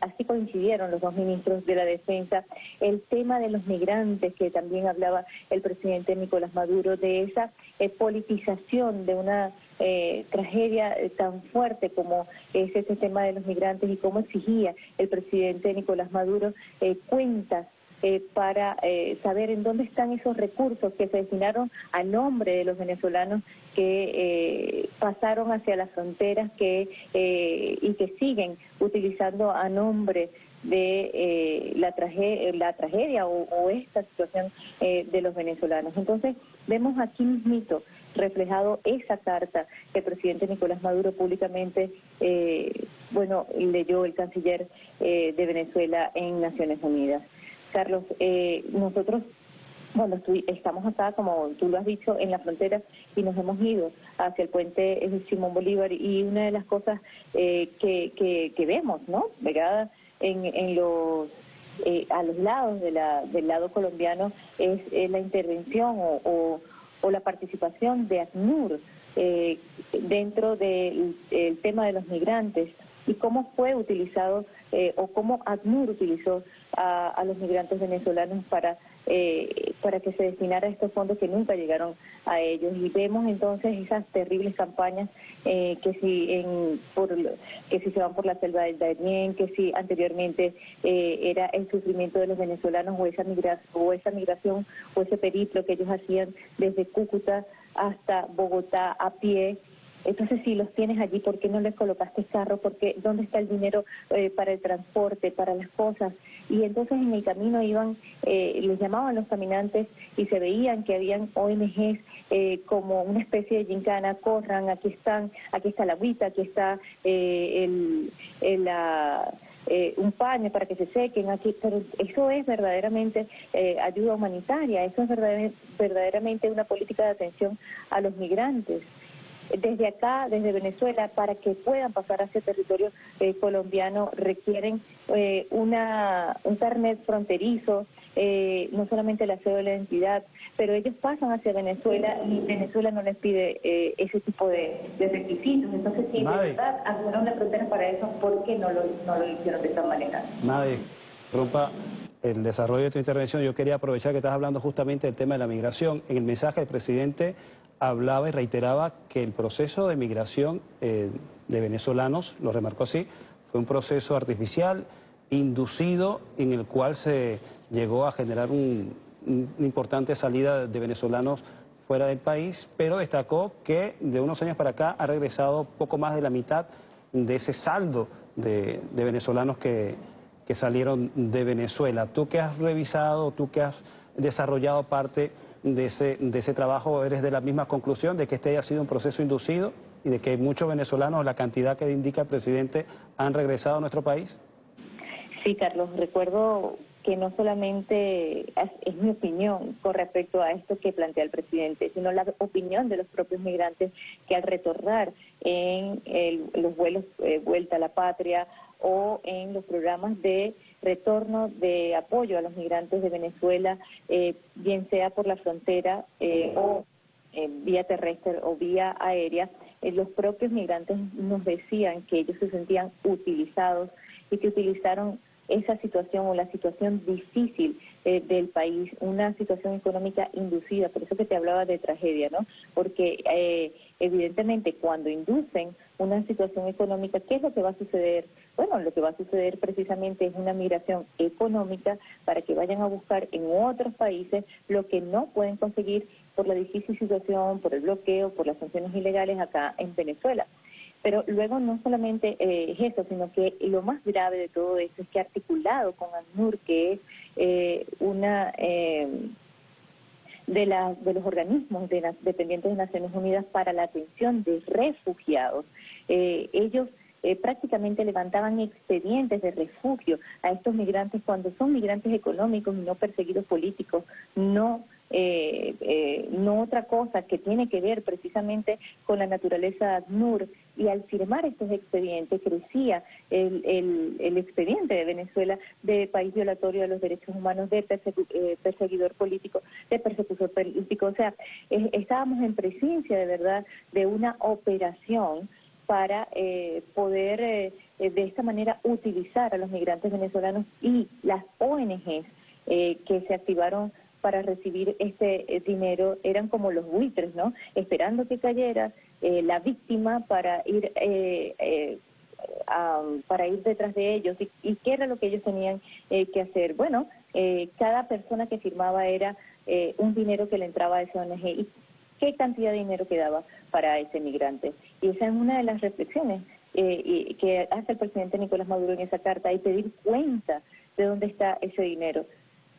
así coincidieron los dos ministros de la defensa, el tema de los migrantes que también hablaba el presidente Nicolás Maduro de esa eh, politización de una eh, tragedia eh, tan fuerte como es ese tema de los migrantes y cómo exigía el presidente Nicolás Maduro cuentas eh, para eh, saber en dónde están esos recursos que se destinaron a nombre de los venezolanos que eh, pasaron hacia las fronteras que, y que siguen utilizando a nombre de la, la tragedia o, esta situación de los venezolanos. Entonces, vemos aquí mismito reflejado esa carta que el presidente Nicolás Maduro públicamente, bueno, leyó el canciller de Venezuela en Naciones Unidas. Carlos, eh, nosotros estamos acá, como tú lo has dicho, en la frontera y nos hemos ido hacia el puente Simón Bolívar y una de las cosas eh, que, que, vemos, ¿no? Pegada en, en los eh, a los lados de la, del lado colombiano es, la intervención o, o, la participación de ACNUR dentro del tema de los migrantes y cómo fue utilizado eh, o cómo ACNUR utilizó a, los migrantes venezolanos para eh, para que se destinara estos fondos que nunca llegaron a ellos. Y vemos entonces esas terribles campañas eh, que si en por que si se van por la selva del Darién que si anteriormente era el sufrimiento de los venezolanos o esa migración o esa migración o ese periplo que ellos hacían desde Cúcuta hasta Bogotá a pie entonces, si los tienes allí, ¿por qué no les colocaste carro? Porque ¿Dónde está el dinero eh, para el transporte, para las cosas? Y entonces en el camino iban, eh, les llamaban los caminantes y se veían que habían ONGs eh, como una especie de gincana, corran, aquí están, aquí está la agüita, aquí está el, la eh, un paño para que se sequen aquí, pero eso es verdaderamente eh, ayuda humanitaria, eso es verdaderamente una política de atención a los migrantes desde acá, desde Venezuela, para que puedan pasar hacia territorio eh, colombiano, requieren eh, una, un carnet fronterizo, eh, no solamente el aseo de la identidad, pero ellos pasan hacia Venezuela y Venezuela no les pide ese tipo de, requisitos. Entonces, si de verdad abrieron la frontera para eso, ¿por qué no lo, no lo hicieron de esta manera? Nadie. Rompa el desarrollo de tu intervención. Yo quería aprovechar que estás hablando justamente del tema de la migración. En el mensaje del presidente hablaba y reiteraba que el proceso de migración eh, de venezolanos, lo remarcó así, fue un proceso artificial, inducido, en el cual se llegó a generar una importante salida de venezolanos fuera del país, pero destacó que de unos años para acá ha regresado poco más de la mitad de ese saldo de, venezolanos que, que salieron de Venezuela. Tú que has revisado, tú que has desarrollado parte de ese, de ese trabajo, ¿eres de la misma conclusión de que este haya sido un proceso inducido y de que muchos venezolanos, la cantidad que indica el presidente, han regresado a nuestro país? Sí, Carlos, recuerdo que no solamente es, mi opinión con respecto a esto que plantea el presidente, sino la opinión de los propios migrantes que al retornar en los vuelos eh, vuelta a la patria o en los programas de retorno de apoyo a los migrantes de Venezuela, eh, bien sea por la frontera eh, o vía terrestre o vía aérea, los propios migrantes nos decían que ellos se sentían utilizados y que utilizaron esa situación o la situación difícil eh, del país, una situación económica inducida, por eso que te hablaba de tragedia, ¿no? Porque eh, evidentemente cuando inducen una situación económica, ¿qué es lo que va a suceder? Bueno, lo que va a suceder precisamente es una migración económica para que vayan a buscar en otros países lo que no pueden conseguir por la difícil situación, por el bloqueo, por las sanciones ilegales acá en Venezuela. Pero luego no solamente eh, es eso, sino que lo más grave de todo esto es que articulado con ANUR, que es eh, una eh, de, de los organismos de dependientes de Naciones Unidas para la atención de refugiados, ellos prácticamente levantaban expedientes de refugio a estos migrantes cuando son migrantes económicos y no perseguidos políticos, no eh, eh, no otra cosa que tiene que ver precisamente con la naturaleza ACNUR y al firmar estos expedientes crecía el, el, expediente de Venezuela de país violatorio de los derechos humanos, de eh, perseguidor político, de persecutor político. O sea, estábamos en presencia de verdad de una operación para poder de esta manera utilizar a los migrantes venezolanos y las ONGs que se activaron para recibir este eh, dinero eran como los buitres, ¿no? Esperando que cayera eh, la víctima para ir eh, para ir detrás de ellos y, qué era lo que ellos tenían que hacer. Bueno, cada persona que firmaba era un dinero que le entraba a ese ONG y qué cantidad de dinero quedaba para ese migrante. Y esa es una de las reflexiones que hace el presidente Nicolás Maduro en esa carta y pedir cuenta de dónde está ese dinero.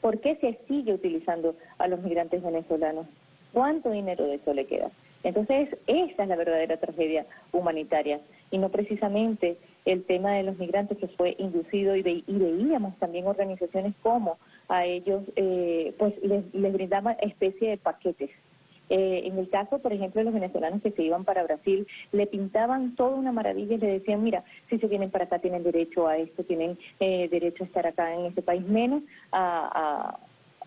¿Por qué se sigue utilizando a los migrantes venezolanos? ¿Cuánto dinero de eso le queda? Entonces, esa es la verdadera tragedia humanitaria y no precisamente el tema de los migrantes que fue inducido y, veíamos también organizaciones como a ellos eh, pues les, les brindaban especie de paquetes eh, en el caso, por ejemplo, de los venezolanos que se iban para Brasil, le pintaban toda una maravilla y le decían, mira, si se vienen para acá tienen derecho a esto, tienen eh, derecho a estar acá en este país, menos a,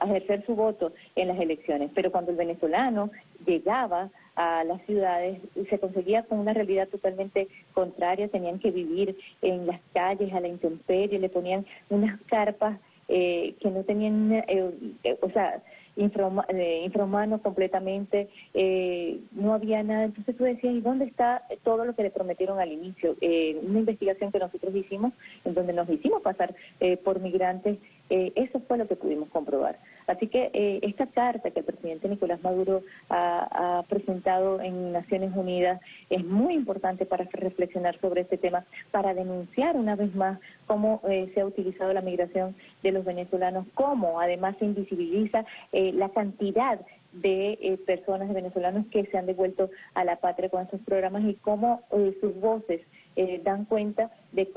ejercer su voto en las elecciones. Pero cuando el venezolano llegaba a las ciudades se conseguía con una realidad totalmente contraria, tenían que vivir en las calles a la intemperie, le ponían unas carpas eh, que no tenían, eh, o sea, eh, infrahumano completamente, eh, no había nada. Entonces tú decías, ¿y dónde está todo lo que le prometieron al inicio? Eh, una investigación que nosotros hicimos, en donde nos hicimos pasar eh, por migrantes, eso fue lo que pudimos comprobar. Así que esta carta que el presidente Nicolás Maduro ha, presentado en Naciones Unidas es muy importante para reflexionar sobre este tema, para denunciar una vez más cómo se ha utilizado la migración de los venezolanos, cómo además se invisibiliza eh, la cantidad de eh, personas venezolanas que se han devuelto a la patria con estos programas y cómo eh, sus voces eh, dan cuenta de,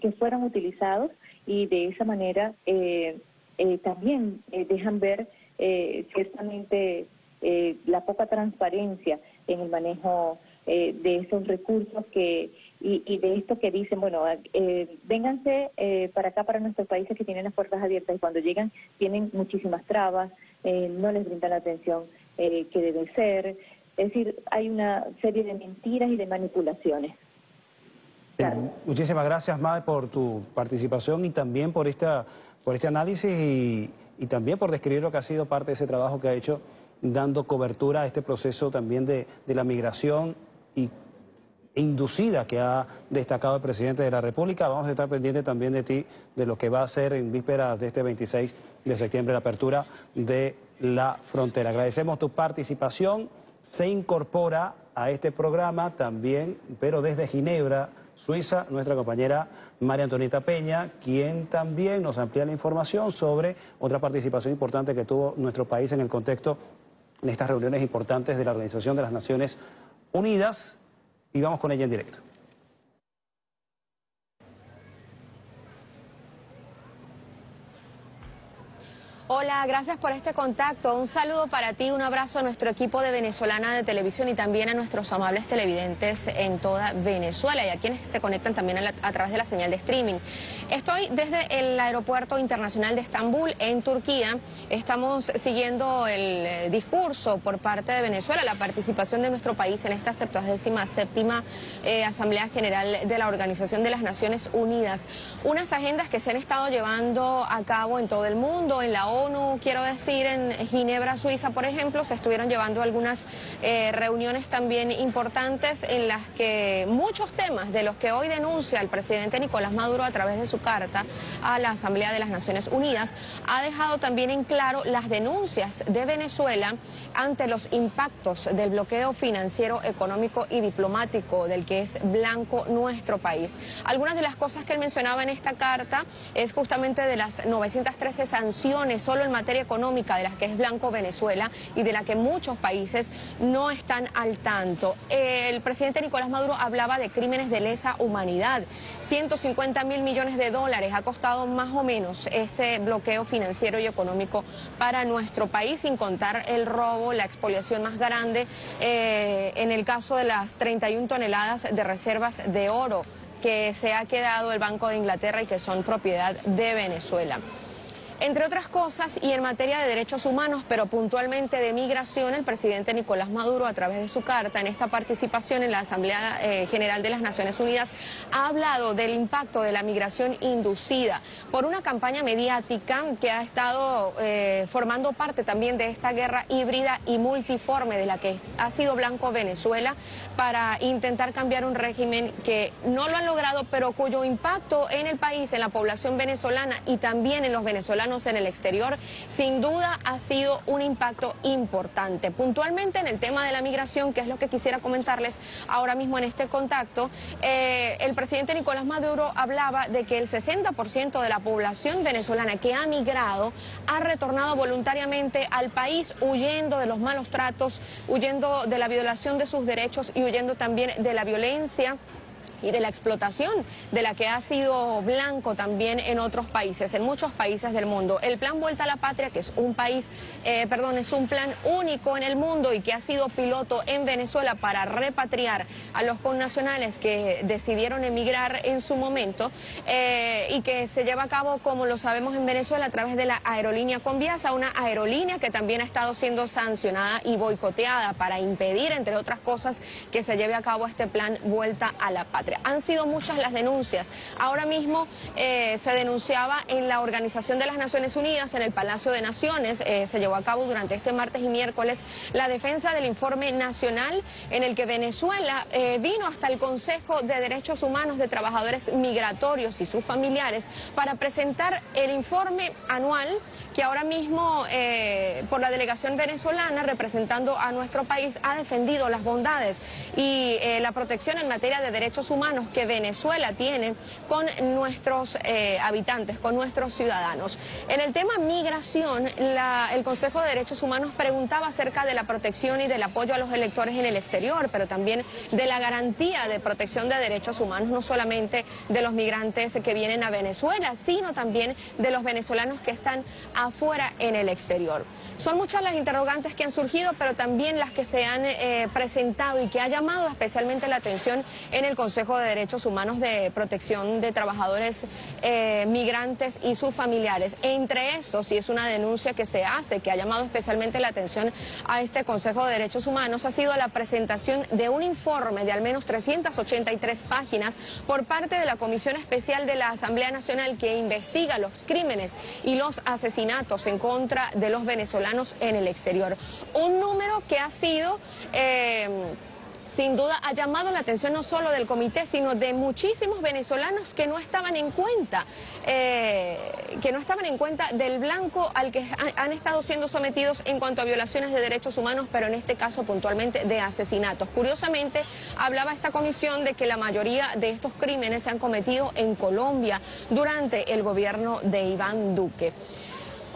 que fueron utilizados y de esa manera eh, eh, también dejan ver ciertamente la poca transparencia en el manejo de esos recursos que y, de esto que dicen, bueno, vénganse para acá, para nuestros países que tienen las puertas abiertas y cuando llegan tienen muchísimas trabas, no les brindan la atención que debe ser. Es decir, hay una serie de mentiras y de manipulaciones. Muchísimas gracias, Mae, por tu participación y también por, esta, por este análisis y, también por describir lo que ha sido parte de ese trabajo que ha hecho dando cobertura a este proceso también de, la migración e inducida que ha destacado el presidente de la República. Vamos a estar pendientes también de ti, de lo que va a ser en vísperas de este 26 de septiembre la apertura de la frontera. Agradecemos tu participación. Se incorpora a este programa también, pero desde Ginebra, Suiza, nuestra compañera María Antonieta Peña, quien también nos amplía la información sobre otra participación importante que tuvo nuestro país en el contexto de estas reuniones importantes de la Organización de las Naciones Unidas. Y vamos con ella en directo. Hola, gracias por este contacto. Un saludo para ti, un abrazo a nuestro equipo de Venezolana de Televisión y también a nuestros amables televidentes en toda Venezuela y a quienes se conectan también a, través de la señal de streaming. Estoy desde el Aeropuerto Internacional de Estambul, en Turquía. Estamos siguiendo el eh, discurso por parte de Venezuela, la participación de nuestro país en esta 77 séptima eh, Asamblea General de la Organización de las Naciones Unidas. Unas agendas que se han estado llevando a cabo en todo el mundo, en la ONU, quiero decir, en Ginebra, Suiza, por ejemplo, se estuvieron llevando algunas eh, reuniones también importantes en las que muchos temas de los que hoy denuncia el presidente Nicolás Maduro a través de su carta a la Asamblea de las Naciones Unidas, ha dejado también en claro las denuncias de Venezuela ante los impactos del bloqueo financiero, económico y diplomático del que es blanco nuestro país. Algunas de las cosas que él mencionaba en esta carta es justamente de las 913 sanciones solo en materia económica de las que es blanco Venezuela y de la que muchos países no están al tanto. El presidente Nicolás Maduro hablaba de crímenes de lesa humanidad. 150 mil millones de dólares ha costado más o menos ese bloqueo financiero y económico para nuestro país, sin contar el robo, la expoliación más grande eh, en el caso de las 31 toneladas de reservas de oro que se ha quedado el Banco de Inglaterra y que son propiedad de Venezuela. Entre otras cosas, y en materia de derechos humanos, pero puntualmente de migración, el presidente Nicolás Maduro, a través de su carta en esta participación en la Asamblea eh, General de las Naciones Unidas, ha hablado del impacto de la migración inducida por una campaña mediática que ha estado eh, formando parte también de esta guerra híbrida y multiforme de la que ha sido blanco Venezuela para intentar cambiar un régimen que no lo han logrado, pero cuyo impacto en el país, en la población venezolana y también en los venezolanos, en el exterior, sin duda ha sido un impacto importante. Puntualmente en el tema de la migración, que es lo que quisiera comentarles ahora mismo en este contacto, eh, el presidente Nicolás Maduro hablaba de que el 60% de la población venezolana que ha migrado ha retornado voluntariamente al país huyendo de los malos tratos, huyendo de la violación de sus derechos y huyendo también de la violencia y de la explotación de la que ha sido blanco también en otros países, en muchos países del mundo. El plan Vuelta a la Patria, que es un país, eh, perdón, es un plan único en el mundo y que ha sido piloto en Venezuela para repatriar a los connacionales que decidieron emigrar en su momento eh, y que se lleva a cabo, como lo sabemos en Venezuela, a través de la aerolínea Conviasa, una aerolínea que también ha estado siendo sancionada y boicoteada para impedir, entre otras cosas, que se lleve a cabo este plan Vuelta a la Patria. Han sido muchas las denuncias. Ahora mismo eh, se denunciaba en la Organización de las Naciones Unidas, en el Palacio de Naciones, eh, se llevó a cabo durante este martes y miércoles la defensa del informe nacional en el que Venezuela eh, vino hasta el Consejo de Derechos Humanos de Trabajadores Migratorios y sus familiares para presentar el informe anual que ahora mismo por la delegación venezolana representando a nuestro país ha defendido las bondades y la protección en materia de derechos humanos que Venezuela tiene con nuestros eh, habitantes, con nuestros ciudadanos. En el tema migración, el Consejo de Derechos Humanos preguntaba acerca de la protección y del apoyo a los electores en el exterior, pero también de la garantía de protección de derechos humanos, no solamente de los migrantes que vienen a Venezuela, sino también de los venezolanos que están afuera en el exterior. Son muchas las interrogantes que han surgido, pero también las que se han eh, presentado y que ha llamado especialmente la atención en el Consejo de Derechos Humanos de Protección de Trabajadores eh, Migrantes y sus familiares. Entre esos, y es una denuncia que se hace, que ha llamado especialmente la atención a este Consejo de Derechos Humanos, ha sido la presentación de un informe de al menos 383 páginas por parte de la Comisión Especial de la Asamblea Nacional que investiga los crímenes y los asesinatos en contra de los venezolanos en el exterior. Un número que ha sido... Eh, sin duda ha llamado la atención no solo del comité, sino de muchísimos venezolanos que no estaban en cuenta, eh, que no estaban en cuenta del blanco al que han estado siendo sometidos en cuanto a violaciones de derechos humanos, pero en este caso puntualmente de asesinatos. Curiosamente, hablaba esta comisión de que la mayoría de estos crímenes se han cometido en Colombia durante el gobierno de Iván Duque.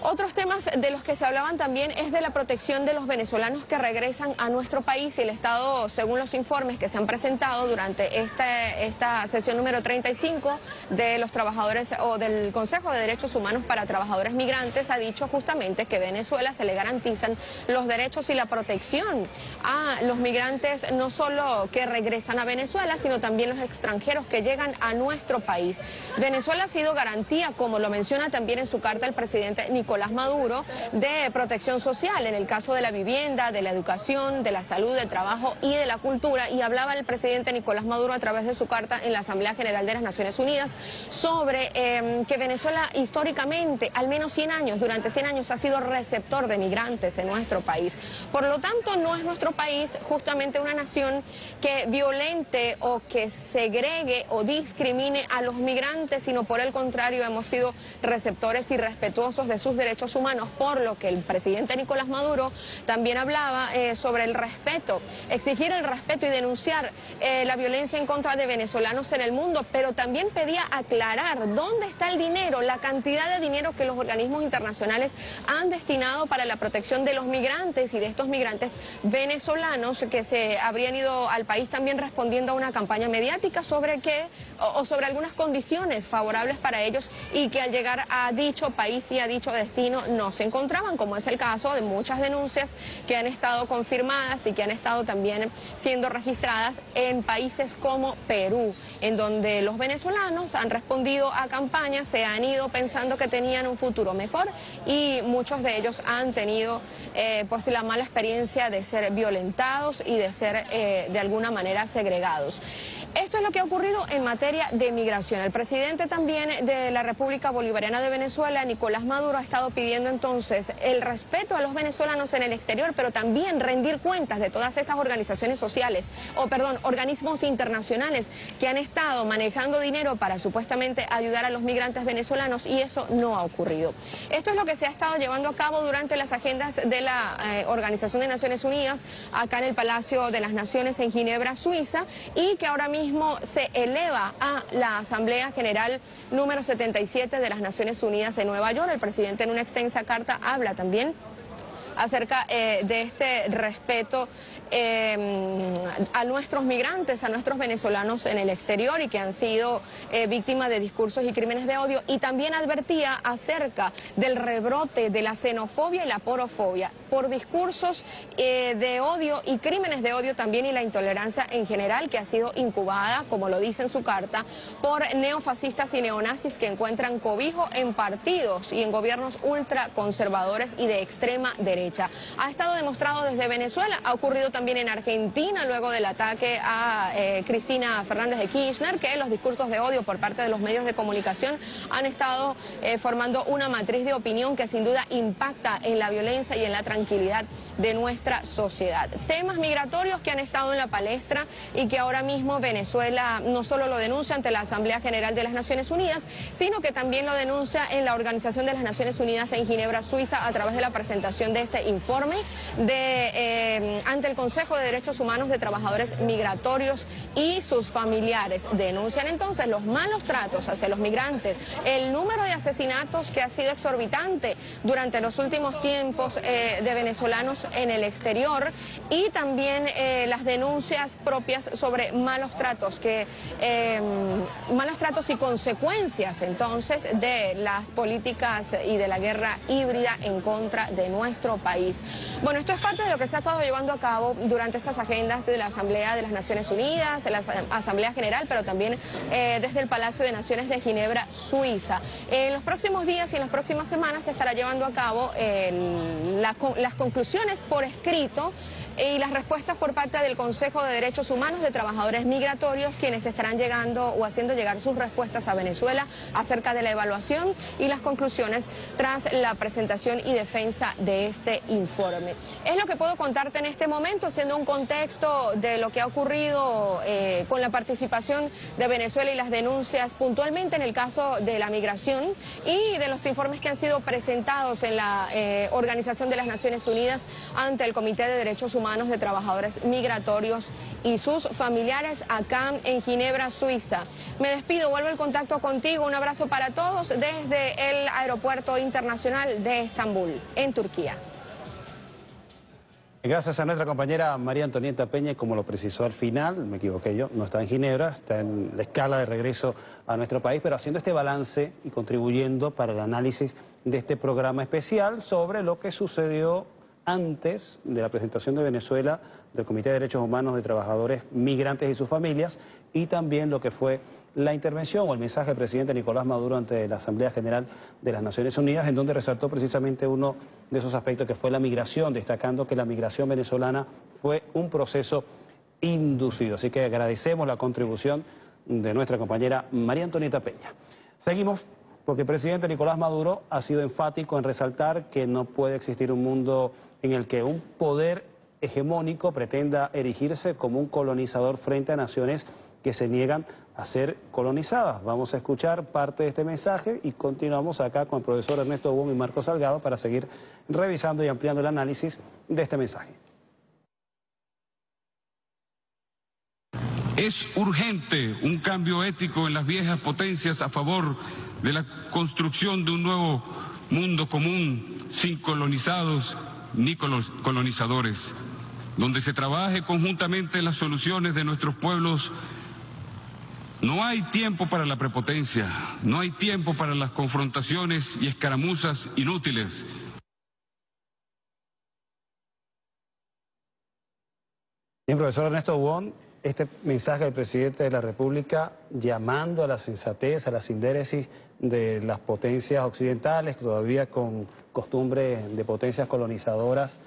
Otros temas de los que se hablaban también es de la protección de los venezolanos que regresan a nuestro país y el Estado, según los informes que se han presentado durante esta, esta sesión número 35 de los trabajadores o del Consejo de Derechos Humanos para Trabajadores Migrantes, ha dicho justamente que Venezuela se le garantizan los derechos y la protección a los migrantes, no solo que regresan a Venezuela, sino también los extranjeros que llegan a nuestro país. Venezuela ha sido garantía, como lo menciona también en su carta el presidente Nicolás Nicolás Maduro de protección social, en el caso de la vivienda, de la educación, de la salud, del trabajo y de la cultura. Y hablaba el presidente Nicolás Maduro a través de su carta en la Asamblea General de las Naciones Unidas sobre em, que Venezuela históricamente, al menos 100 años, durante 100 años ha sido receptor de migrantes en nuestro país. Por lo tanto, no es nuestro país justamente una nación que violente o que segregue o discrimine a los migrantes, sino por el contrario hemos sido receptores y respetuosos de sus derechos humanos, por lo que el presidente Nicolás Maduro también hablaba eh, sobre el respeto, exigir el respeto y denunciar eh, la violencia en contra de venezolanos en el mundo, pero también pedía aclarar dónde está el dinero, la cantidad de dinero que los organismos internacionales han destinado para la protección de los migrantes y de estos migrantes venezolanos que se habrían ido al país también respondiendo a una campaña mediática sobre qué o, o sobre algunas condiciones favorables para ellos y que al llegar a dicho país y a dicho destino no se encontraban, como es el caso de muchas denuncias que han estado confirmadas y que han estado también siendo registradas en países como Perú, en donde los venezolanos han respondido a campañas, se han ido pensando que tenían un futuro mejor y muchos de ellos han tenido eh, pues la mala experiencia de ser violentados y de ser eh, de alguna manera segregados. Esto es lo que ha ocurrido en materia de migración. El presidente también de la República Bolivariana de Venezuela, Nicolás Maduro, ha estado pidiendo entonces el respeto a los venezolanos en el exterior, pero también rendir cuentas de todas estas organizaciones sociales, o perdón, organismos internacionales que han estado manejando dinero para supuestamente ayudar a los migrantes venezolanos y eso no ha ocurrido. Esto es lo que se ha estado llevando a cabo durante las agendas de la eh, Organización de Naciones Unidas acá en el Palacio de las Naciones en Ginebra, Suiza, y que ahora mismo se eleva a la Asamblea General número 77 de las Naciones Unidas en Nueva York. El presidente en una extensa carta habla también acerca eh, de este respeto em, a nuestros migrantes, a nuestros venezolanos en el exterior y que han sido eh, víctimas de discursos y crímenes de odio. Y también advertía acerca del rebrote de la xenofobia y la porofobia por discursos eh, de odio y crímenes de odio también y la intolerancia en general que ha sido incubada, como lo dice en su carta, por neofascistas y neonazis que encuentran cobijo en partidos y en gobiernos ultraconservadores y de extrema derecha. Ha estado demostrado desde Venezuela, ha ocurrido también en Argentina luego del ataque a eh, Cristina Fernández de Kirchner, que los discursos de odio por parte de los medios de comunicación han estado eh, formando una matriz de opinión que sin duda impacta en la violencia y en la tranquilidad de nuestra sociedad. Temas migratorios que han estado en la palestra y que ahora mismo Venezuela no solo lo denuncia ante la Asamblea General de las Naciones Unidas, sino que también lo denuncia en la Organización de las Naciones Unidas en Ginebra, Suiza, a través de la presentación de este informe de, eh, ante el Consejo Consejo de Derechos Humanos de Trabajadores Migratorios y sus familiares. Denuncian entonces los malos tratos hacia los migrantes, el número de asesinatos que ha sido exorbitante durante los últimos tiempos eh, de venezolanos en el exterior y también eh, las denuncias propias sobre malos tratos, que, eh, malos tratos y consecuencias entonces de las políticas y de la guerra híbrida en contra de nuestro país. Bueno, esto es parte de lo que se ha estado llevando a cabo durante estas agendas de la Asamblea de las Naciones Unidas, de la Asamblea General, pero también eh, desde el Palacio de Naciones de Ginebra, Suiza. En los próximos días y en las próximas semanas se estará llevando a cabo las conclusiones por escrito y las respuestas por parte del Consejo de Derechos Humanos de Trabajadores Migratorios, quienes estarán llegando o haciendo llegar sus respuestas a Venezuela acerca de la evaluación y las conclusiones tras la presentación y defensa de este informe. Es lo que puedo contarte en este momento, siendo un contexto de lo que ha ocurrido eh, con la participación de Venezuela y las denuncias puntualmente en el caso de la migración y de los informes que han sido presentados en la eh, Organización de las Naciones Unidas ante el Comité de Derechos Humanos de Trabajadores Migratorios y sus familiares acá en Ginebra, Suiza. Me despido, vuelvo el contacto contigo. Un abrazo para todos desde el Aeropuerto Internacional de Estambul, en Turquía. Gracias a nuestra compañera María Antonieta Peña, como lo precisó al final, me equivoqué yo, no está en Ginebra, está en la escala de regreso a nuestro país, pero haciendo este balance y contribuyendo para el análisis de este programa especial sobre lo que sucedió antes de la presentación de Venezuela del Comité de Derechos Humanos de Trabajadores Migrantes y sus familias y también lo que fue la intervención o el mensaje del presidente Nicolás Maduro ante la Asamblea General de las Naciones Unidas, en donde resaltó precisamente uno de esos aspectos que fue la migración, destacando que la migración venezolana fue un proceso inducido. Así que agradecemos la contribución de nuestra compañera María Antonieta Peña. Seguimos porque el presidente Nicolás Maduro ha sido enfático en resaltar que no puede existir un mundo en el que un poder hegemónico pretenda erigirse como un colonizador frente a naciones que se niegan a ser colonizadas. Vamos a escuchar parte de este mensaje y continuamos acá con el profesor Ernesto Wong y Marco Salgado para seguir revisando y ampliando el análisis de este mensaje. Es urgente un cambio ético en las viejas potencias a favor de la construcción de un nuevo mundo común sin colonizados ni colonizadores, donde se trabaje conjuntamente las soluciones de nuestros pueblos. No hay tiempo para la prepotencia, no hay tiempo para las confrontaciones y escaramuzas inútiles. Bien, profesor Ernesto Wong, este mensaje del presidente de la República llamando a la sensatez, a la sindéresis de las potencias occidentales, todavía con costumbre de potencias colonizadoras,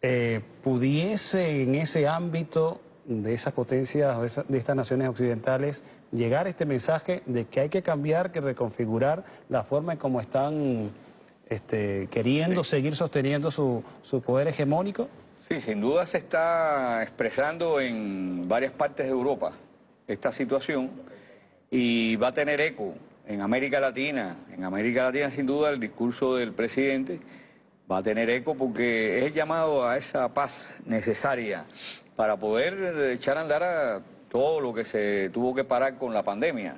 eh, pudiese en ese ámbito de esas potencias, de, estas naciones occidentales, llegar este mensaje de que hay que cambiar, que reconfigurar la forma en cómo están este, queriendo seguir sosteniendo su, su poder hegemónico? Sí, sin duda se está expresando en varias partes de Europa esta situación y va a tener eco en América Latina. En América Latina sin duda el discurso del presidente va a tener eco porque es el llamado a esa paz necesaria para poder echar a andar a todo lo que se tuvo que parar con la pandemia.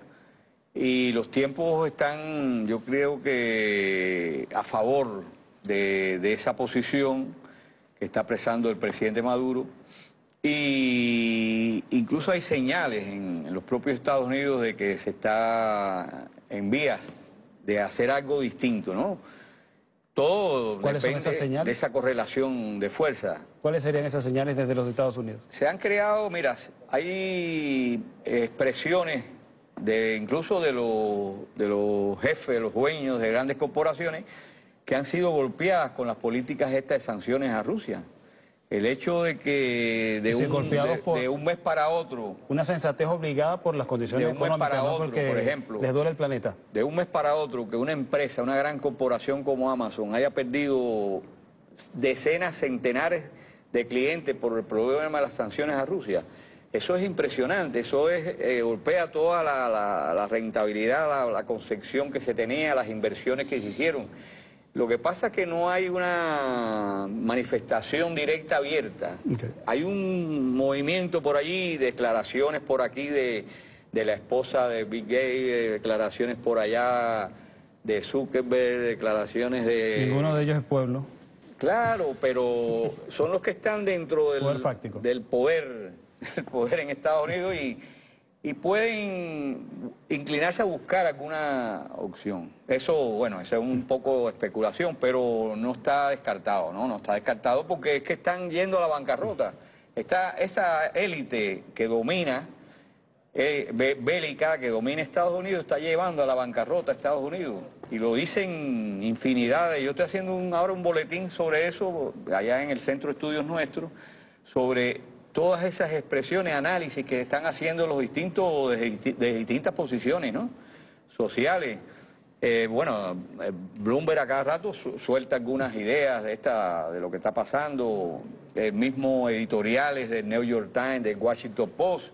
Y los tiempos están, yo creo que a favor de, esa posición está expresando el presidente Maduro. Y incluso hay señales en, los propios Estados Unidos de que se está en vías de hacer algo distinto, ¿no? Todo ¿Cuáles son esas señales? de esa correlación de fuerza. ¿Cuáles serían esas señales desde los Estados Unidos? Se han creado, mira, hay expresiones de incluso de los, de los jefes, de los dueños de grandes corporaciones que han sido golpeadas con las políticas estas de sanciones a Rusia. El hecho de que de, un, mes para otro... Una sensatez obligada por las condiciones económicas, para otro, porque por ejemplo, les duele el planeta. De un mes para otro que una empresa, una gran corporación como Amazon haya perdido decenas, centenares de clientes por el problema de las sanciones a Rusia. Eso es impresionante, eso es, eh, golpea toda la, rentabilidad, la, la concepción que se tenía, las inversiones que se hicieron. Lo que pasa es que no hay una manifestación directa abierta. Hay un movimiento por allí, declaraciones por aquí de, la esposa de Big Gay, declaraciones por allá de Zuckerberg, declaraciones de... Ninguno de ellos es pueblo. Claro, pero son los que están dentro del poder, fáctico. del poder, el poder en Estados Unidos y y pueden inclinarse a buscar alguna opción. Eso, bueno, eso es un poco especulación, pero no está descartado, ¿no? No está descartado porque es que están yendo a la bancarrota. Está esa élite que domina, eh, bélica, que domina Estados Unidos, está llevando a la bancarrota a Estados Unidos. Y lo dicen infinidades. Yo estoy haciendo un, ahora un boletín sobre eso, allá en el centro de estudios nuestro, sobre todas esas expresiones, análisis que están haciendo los distintos, de, distintas posiciones, ¿no? Sociales. Eh, bueno, eh, Bloomberg a cada rato suelta algunas ideas de, esta, de lo que está pasando, el mismo editoriales del New York Times, del Washington Post.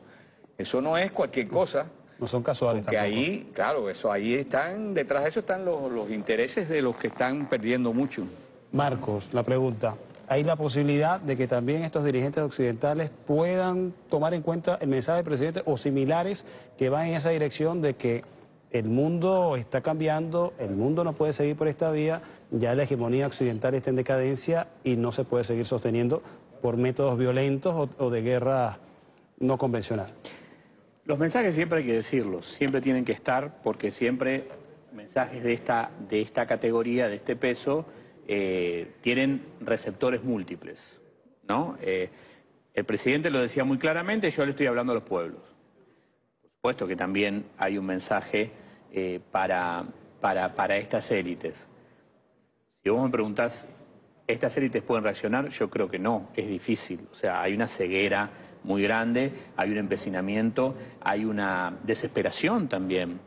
Eso no es cualquier cosa. No son casuales porque ahí, claro, eso ahí están, detrás de eso están los, los intereses de los que están perdiendo mucho. Marcos, la pregunta hay la posibilidad de que también estos dirigentes occidentales puedan tomar en cuenta el mensaje del presidente o similares que van en esa dirección de que el mundo está cambiando, el mundo no puede seguir por esta vía, ya la hegemonía occidental está en decadencia y no se puede seguir sosteniendo por métodos violentos o, de guerra no convencional. Los mensajes siempre hay que decirlos, siempre tienen que estar porque siempre mensajes de esta, de esta categoría, de este peso, eh, tienen receptores múltiples. ¿no? Eh, el presidente lo decía muy claramente, yo le estoy hablando a los pueblos. Por supuesto que también hay un mensaje eh, para, para, para estas élites. Si vos me preguntás, ¿estas élites pueden reaccionar? Yo creo que no, es difícil. O sea, hay una ceguera muy grande, hay un empecinamiento, hay una desesperación también,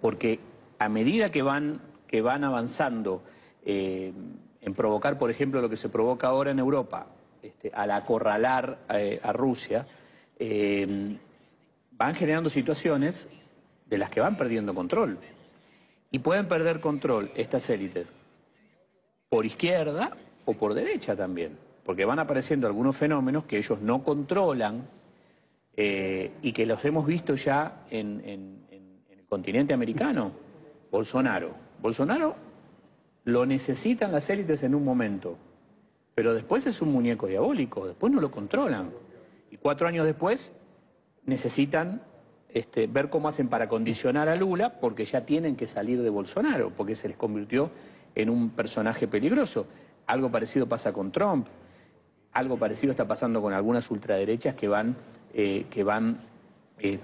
porque a medida que van, que van avanzando eh, en provocar, por ejemplo, lo que se provoca ahora en Europa, este, al acorralar eh, a Rusia, eh, van generando situaciones de las que van perdiendo control. Y pueden perder control estas élites por izquierda o por derecha también, porque van apareciendo algunos fenómenos que ellos no controlan y que los hemos visto ya en, en el continente americano. Bolsonaro. Bolsonaro lo necesitan las élites en un momento, pero después es un muñeco diabólico, después no lo controlan. Y cuatro años después necesitan este, ver cómo hacen para condicionar a Lula porque ya tienen que salir de Bolsonaro, porque se les convirtió en un personaje peligroso. Algo parecido pasa con Trump, algo parecido está pasando con algunas ultraderechas que van, eh, que van eh,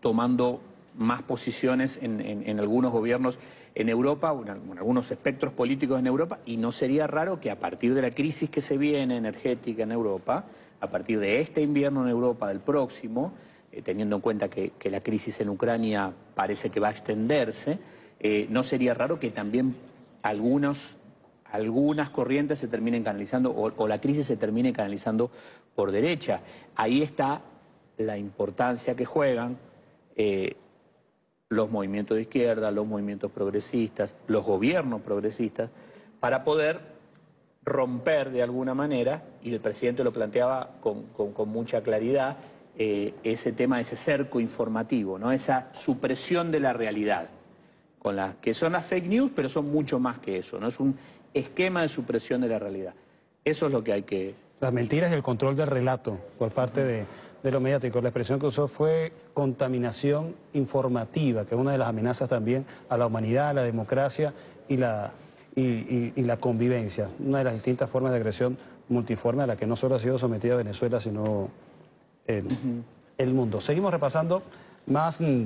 tomando más posiciones en, algunos gobiernos en Europa, en, algunos espectros políticos en Europa, y no sería raro que a partir de la crisis que se viene energética en Europa, a partir de este invierno en Europa, del próximo, eh, teniendo en cuenta que, la crisis en Ucrania parece que va a extenderse, eh, no sería raro que también algunos, algunas corrientes se terminen canalizando o, la crisis se termine canalizando por derecha. Ahí está la importancia que juegan eh, los movimientos de izquierda, los movimientos progresistas, los gobiernos progresistas, para poder romper de alguna manera, y el presidente lo planteaba con, mucha claridad, eh, ese tema, ese cerco informativo, ¿no? esa supresión de la realidad, con las que son las fake news, pero son mucho más que eso, ¿no? es un esquema de supresión de la realidad. Eso es lo que hay que... Las mentiras y el control del relato por parte de de lo mediático. La expresión que usó fue contaminación informativa, que es una de las amenazas también a la humanidad, a la democracia y la, y, la convivencia. Una de las distintas formas de agresión multiforme a la que no solo ha sido sometida Venezuela, sino el, el mundo. Seguimos repasando más mm,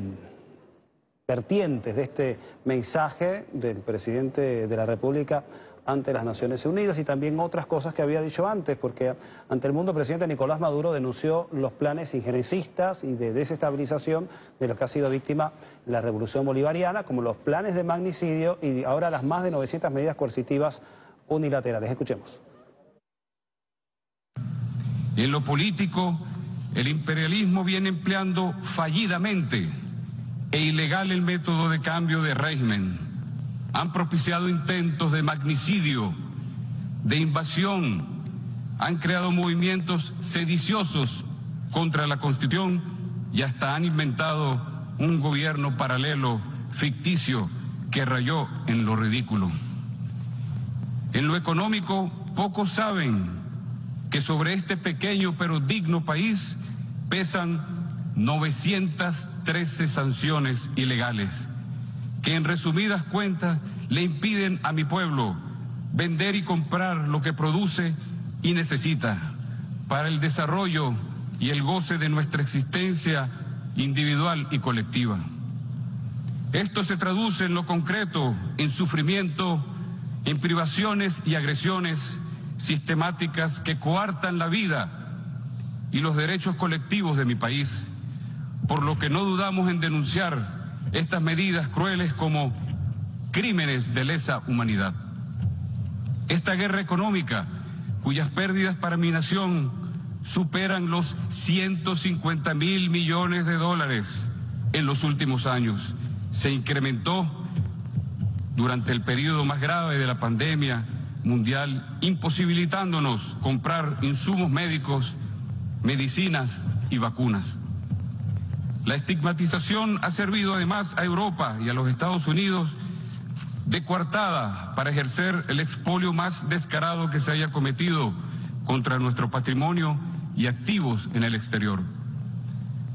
vertientes de este mensaje del presidente de la República ante las Naciones Unidas y también otras cosas que había dicho antes, porque ante el mundo el presidente Nicolás Maduro denunció los planes injerencistas y de desestabilización de los que ha sido víctima la revolución bolivariana, como los planes de magnicidio y ahora las más de 900 medidas coercitivas unilaterales. Escuchemos. En lo político, el imperialismo viene empleando fallidamente e ilegal el método de cambio de régimen han propiciado intentos de magnicidio, de invasión, han creado movimientos sediciosos contra la Constitución y hasta han inventado un gobierno paralelo, ficticio, que rayó en lo ridículo. En lo económico, pocos saben que sobre este pequeño pero digno país pesan 913 sanciones ilegales, que en resumidas cuentas le impiden a mi pueblo vender y comprar lo que produce y necesita para el desarrollo y el goce de nuestra existencia individual y colectiva. Esto se traduce en lo concreto en sufrimiento, en privaciones y agresiones sistemáticas que coartan la vida y los derechos colectivos de mi país, por lo que no dudamos en denunciar estas medidas crueles como crímenes de lesa humanidad. Esta guerra económica, cuyas pérdidas para mi nación superan los 150 mil millones de dólares en los últimos años, se incrementó durante el periodo más grave de la pandemia mundial, imposibilitándonos comprar insumos médicos, medicinas y vacunas. La estigmatización ha servido además a Europa y a los Estados Unidos de coartada para ejercer el expolio más descarado que se haya cometido contra nuestro patrimonio y activos en el exterior.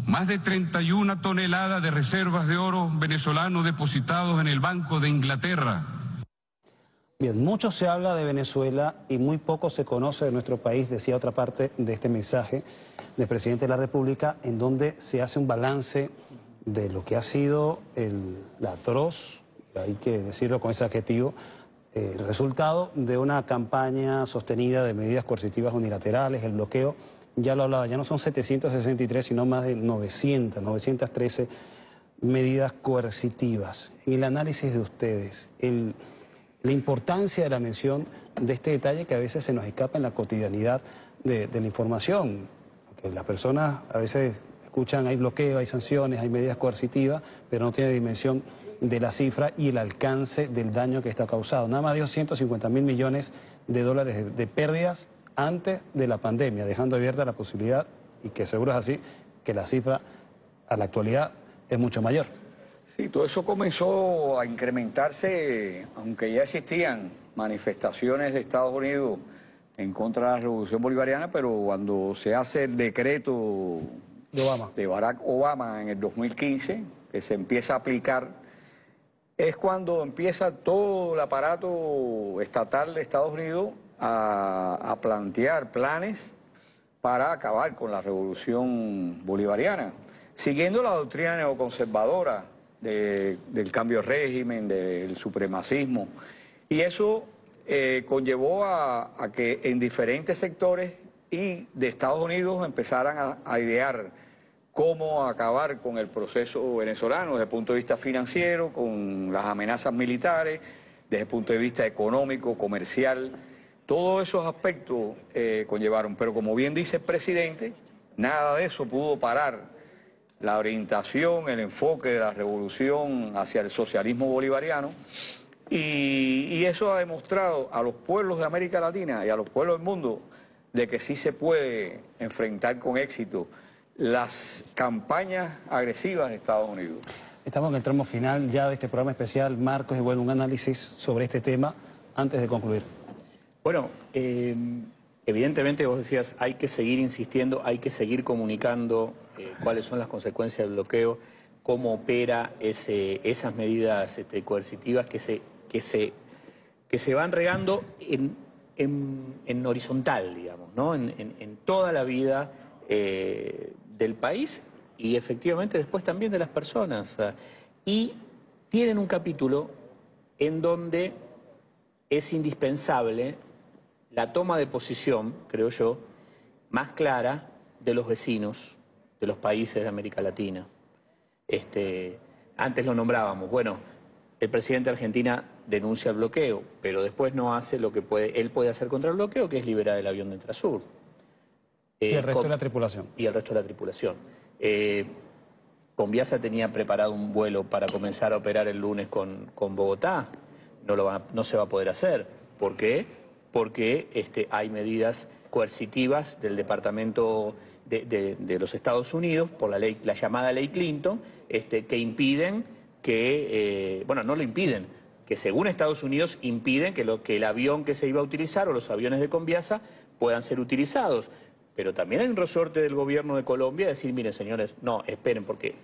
Más de 31 toneladas de reservas de oro venezolano depositados en el Banco de Inglaterra. Bien, mucho se habla de Venezuela y muy poco se conoce de nuestro país, decía otra parte de este mensaje del presidente de la República, en donde se hace un balance de lo que ha sido el, atroz, hay que decirlo con ese adjetivo, eh, el resultado de una campaña sostenida de medidas coercitivas unilaterales, el bloqueo ya lo hablaba, ya no son 763, sino más de 900, 913 medidas coercitivas. En el análisis de ustedes, la importancia de la mención de este detalle que a veces se nos escapa en la cotidianidad de, la información, porque las personas a veces escuchan hay bloqueo, hay sanciones, hay medidas coercitivas, pero no tiene dimensión de la cifra y el alcance del daño que está causado. Nada más dio 150 mil millones de dólares de pérdidas antes de la pandemia, dejando abierta la posibilidad, y que seguro es así, que la cifra a la actualidad es mucho mayor. Sí, todo eso comenzó a incrementarse, aunque ya existían manifestaciones de Estados Unidos en contra de la revolución bolivariana, pero cuando se hace el decreto de, Obama. de Barack Obama en el 2015, que se empieza a aplicar, es cuando empieza todo el aparato estatal de Estados Unidos a, plantear planes para acabar con la revolución bolivariana, siguiendo la doctrina neoconservadora del cambio de régimen, del supremacismo. Y eso eh, conllevó a, que en diferentes sectores y de Estados Unidos empezaran a, idear cómo acabar con el proceso venezolano desde el punto de vista financiero, con las amenazas militares, desde el punto de vista económico, comercial, todos esos aspectos eh, conllevaron, pero como bien dice el presidente, nada de eso pudo parar la orientación, el enfoque de la revolución hacia el socialismo bolivariano. Y, eso ha demostrado a los pueblos de América Latina y a los pueblos del mundo de que sí se puede enfrentar con éxito las campañas agresivas de Estados Unidos. Estamos en el tramo final ya de este programa especial. Marcos, y bueno, un análisis sobre este tema antes de concluir. Bueno, eh, evidentemente vos decías, hay que seguir insistiendo, hay que seguir comunicando eh, cuáles son las consecuencias del bloqueo, cómo opera esas medidas este, coercitivas que se, que, se, que se van regando en, en, horizontal, digamos, ¿no? en, toda la vida eh, del país y efectivamente después también de las personas. y tienen un capítulo en donde es indispensable la toma de posición, creo yo, más clara de los vecinos de los países de América Latina. Este, antes lo nombrábamos, bueno, el presidente de Argentina denuncia el bloqueo, pero después no hace lo que puede, él puede hacer contra el bloqueo, que es liberar el avión de Entrasur. y el resto de la tripulación. Y el resto de la tripulación. Eh, Conviasa tenía preparado un vuelo para comenzar a operar el lunes con, con Bogotá. no, lo no se va a poder hacer. ¿Por qué? Porque este, hay medidas coercitivas del Departamento de, los Estados Unidos por la, ley, la llamada ley Clinton este, que impiden que, eh, bueno, no lo impiden, que según Estados Unidos impiden que, lo, que el avión que se iba a utilizar o los aviones de Conviasa puedan ser utilizados. Pero también hay un resorte del gobierno de Colombia de decir, miren señores, no, esperen, porque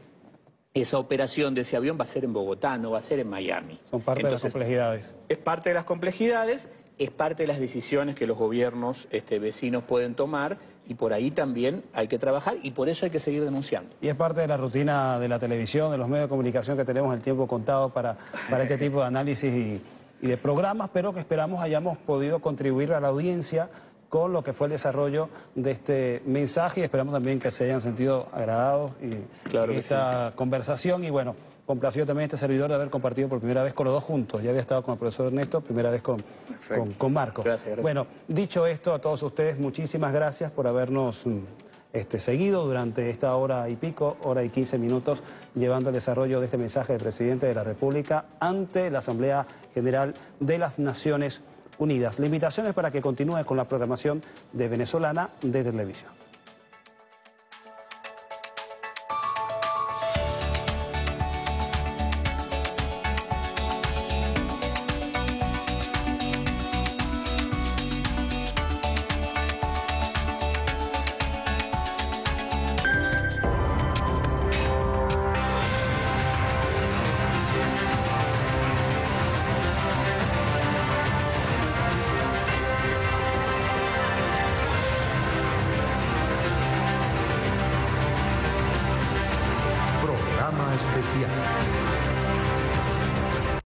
esa operación de ese avión va a ser en Bogotá, no va a ser en Miami. Son parte de las complejidades. Es parte de las complejidades, es parte de las decisiones que los gobiernos este, vecinos pueden tomar y por ahí también hay que trabajar y por eso hay que seguir denunciando. Y es parte de la rutina de la televisión, de los medios de comunicación que tenemos el tiempo contado para, para este tipo de análisis y, y de programas, pero que esperamos hayamos podido contribuir a la audiencia con lo que fue el desarrollo de este mensaje y esperamos también que se hayan sentido agradados y, claro esta conversación y bueno, complacido también este servidor de haber compartido por primera vez con los dos juntos. Ya había estado con el profesor Ernesto, primera vez con, con, Marco. Gracias, gracias. Bueno, dicho esto, a todos ustedes, muchísimas gracias por habernos mm, este, seguido durante esta hora y pico, hora y quince minutos, llevando el desarrollo de este mensaje del presidente de la República ante la Asamblea General de las Naciones Unidas. Unidas. La invitación es para que continúe con la programación de Venezolana de Televisión.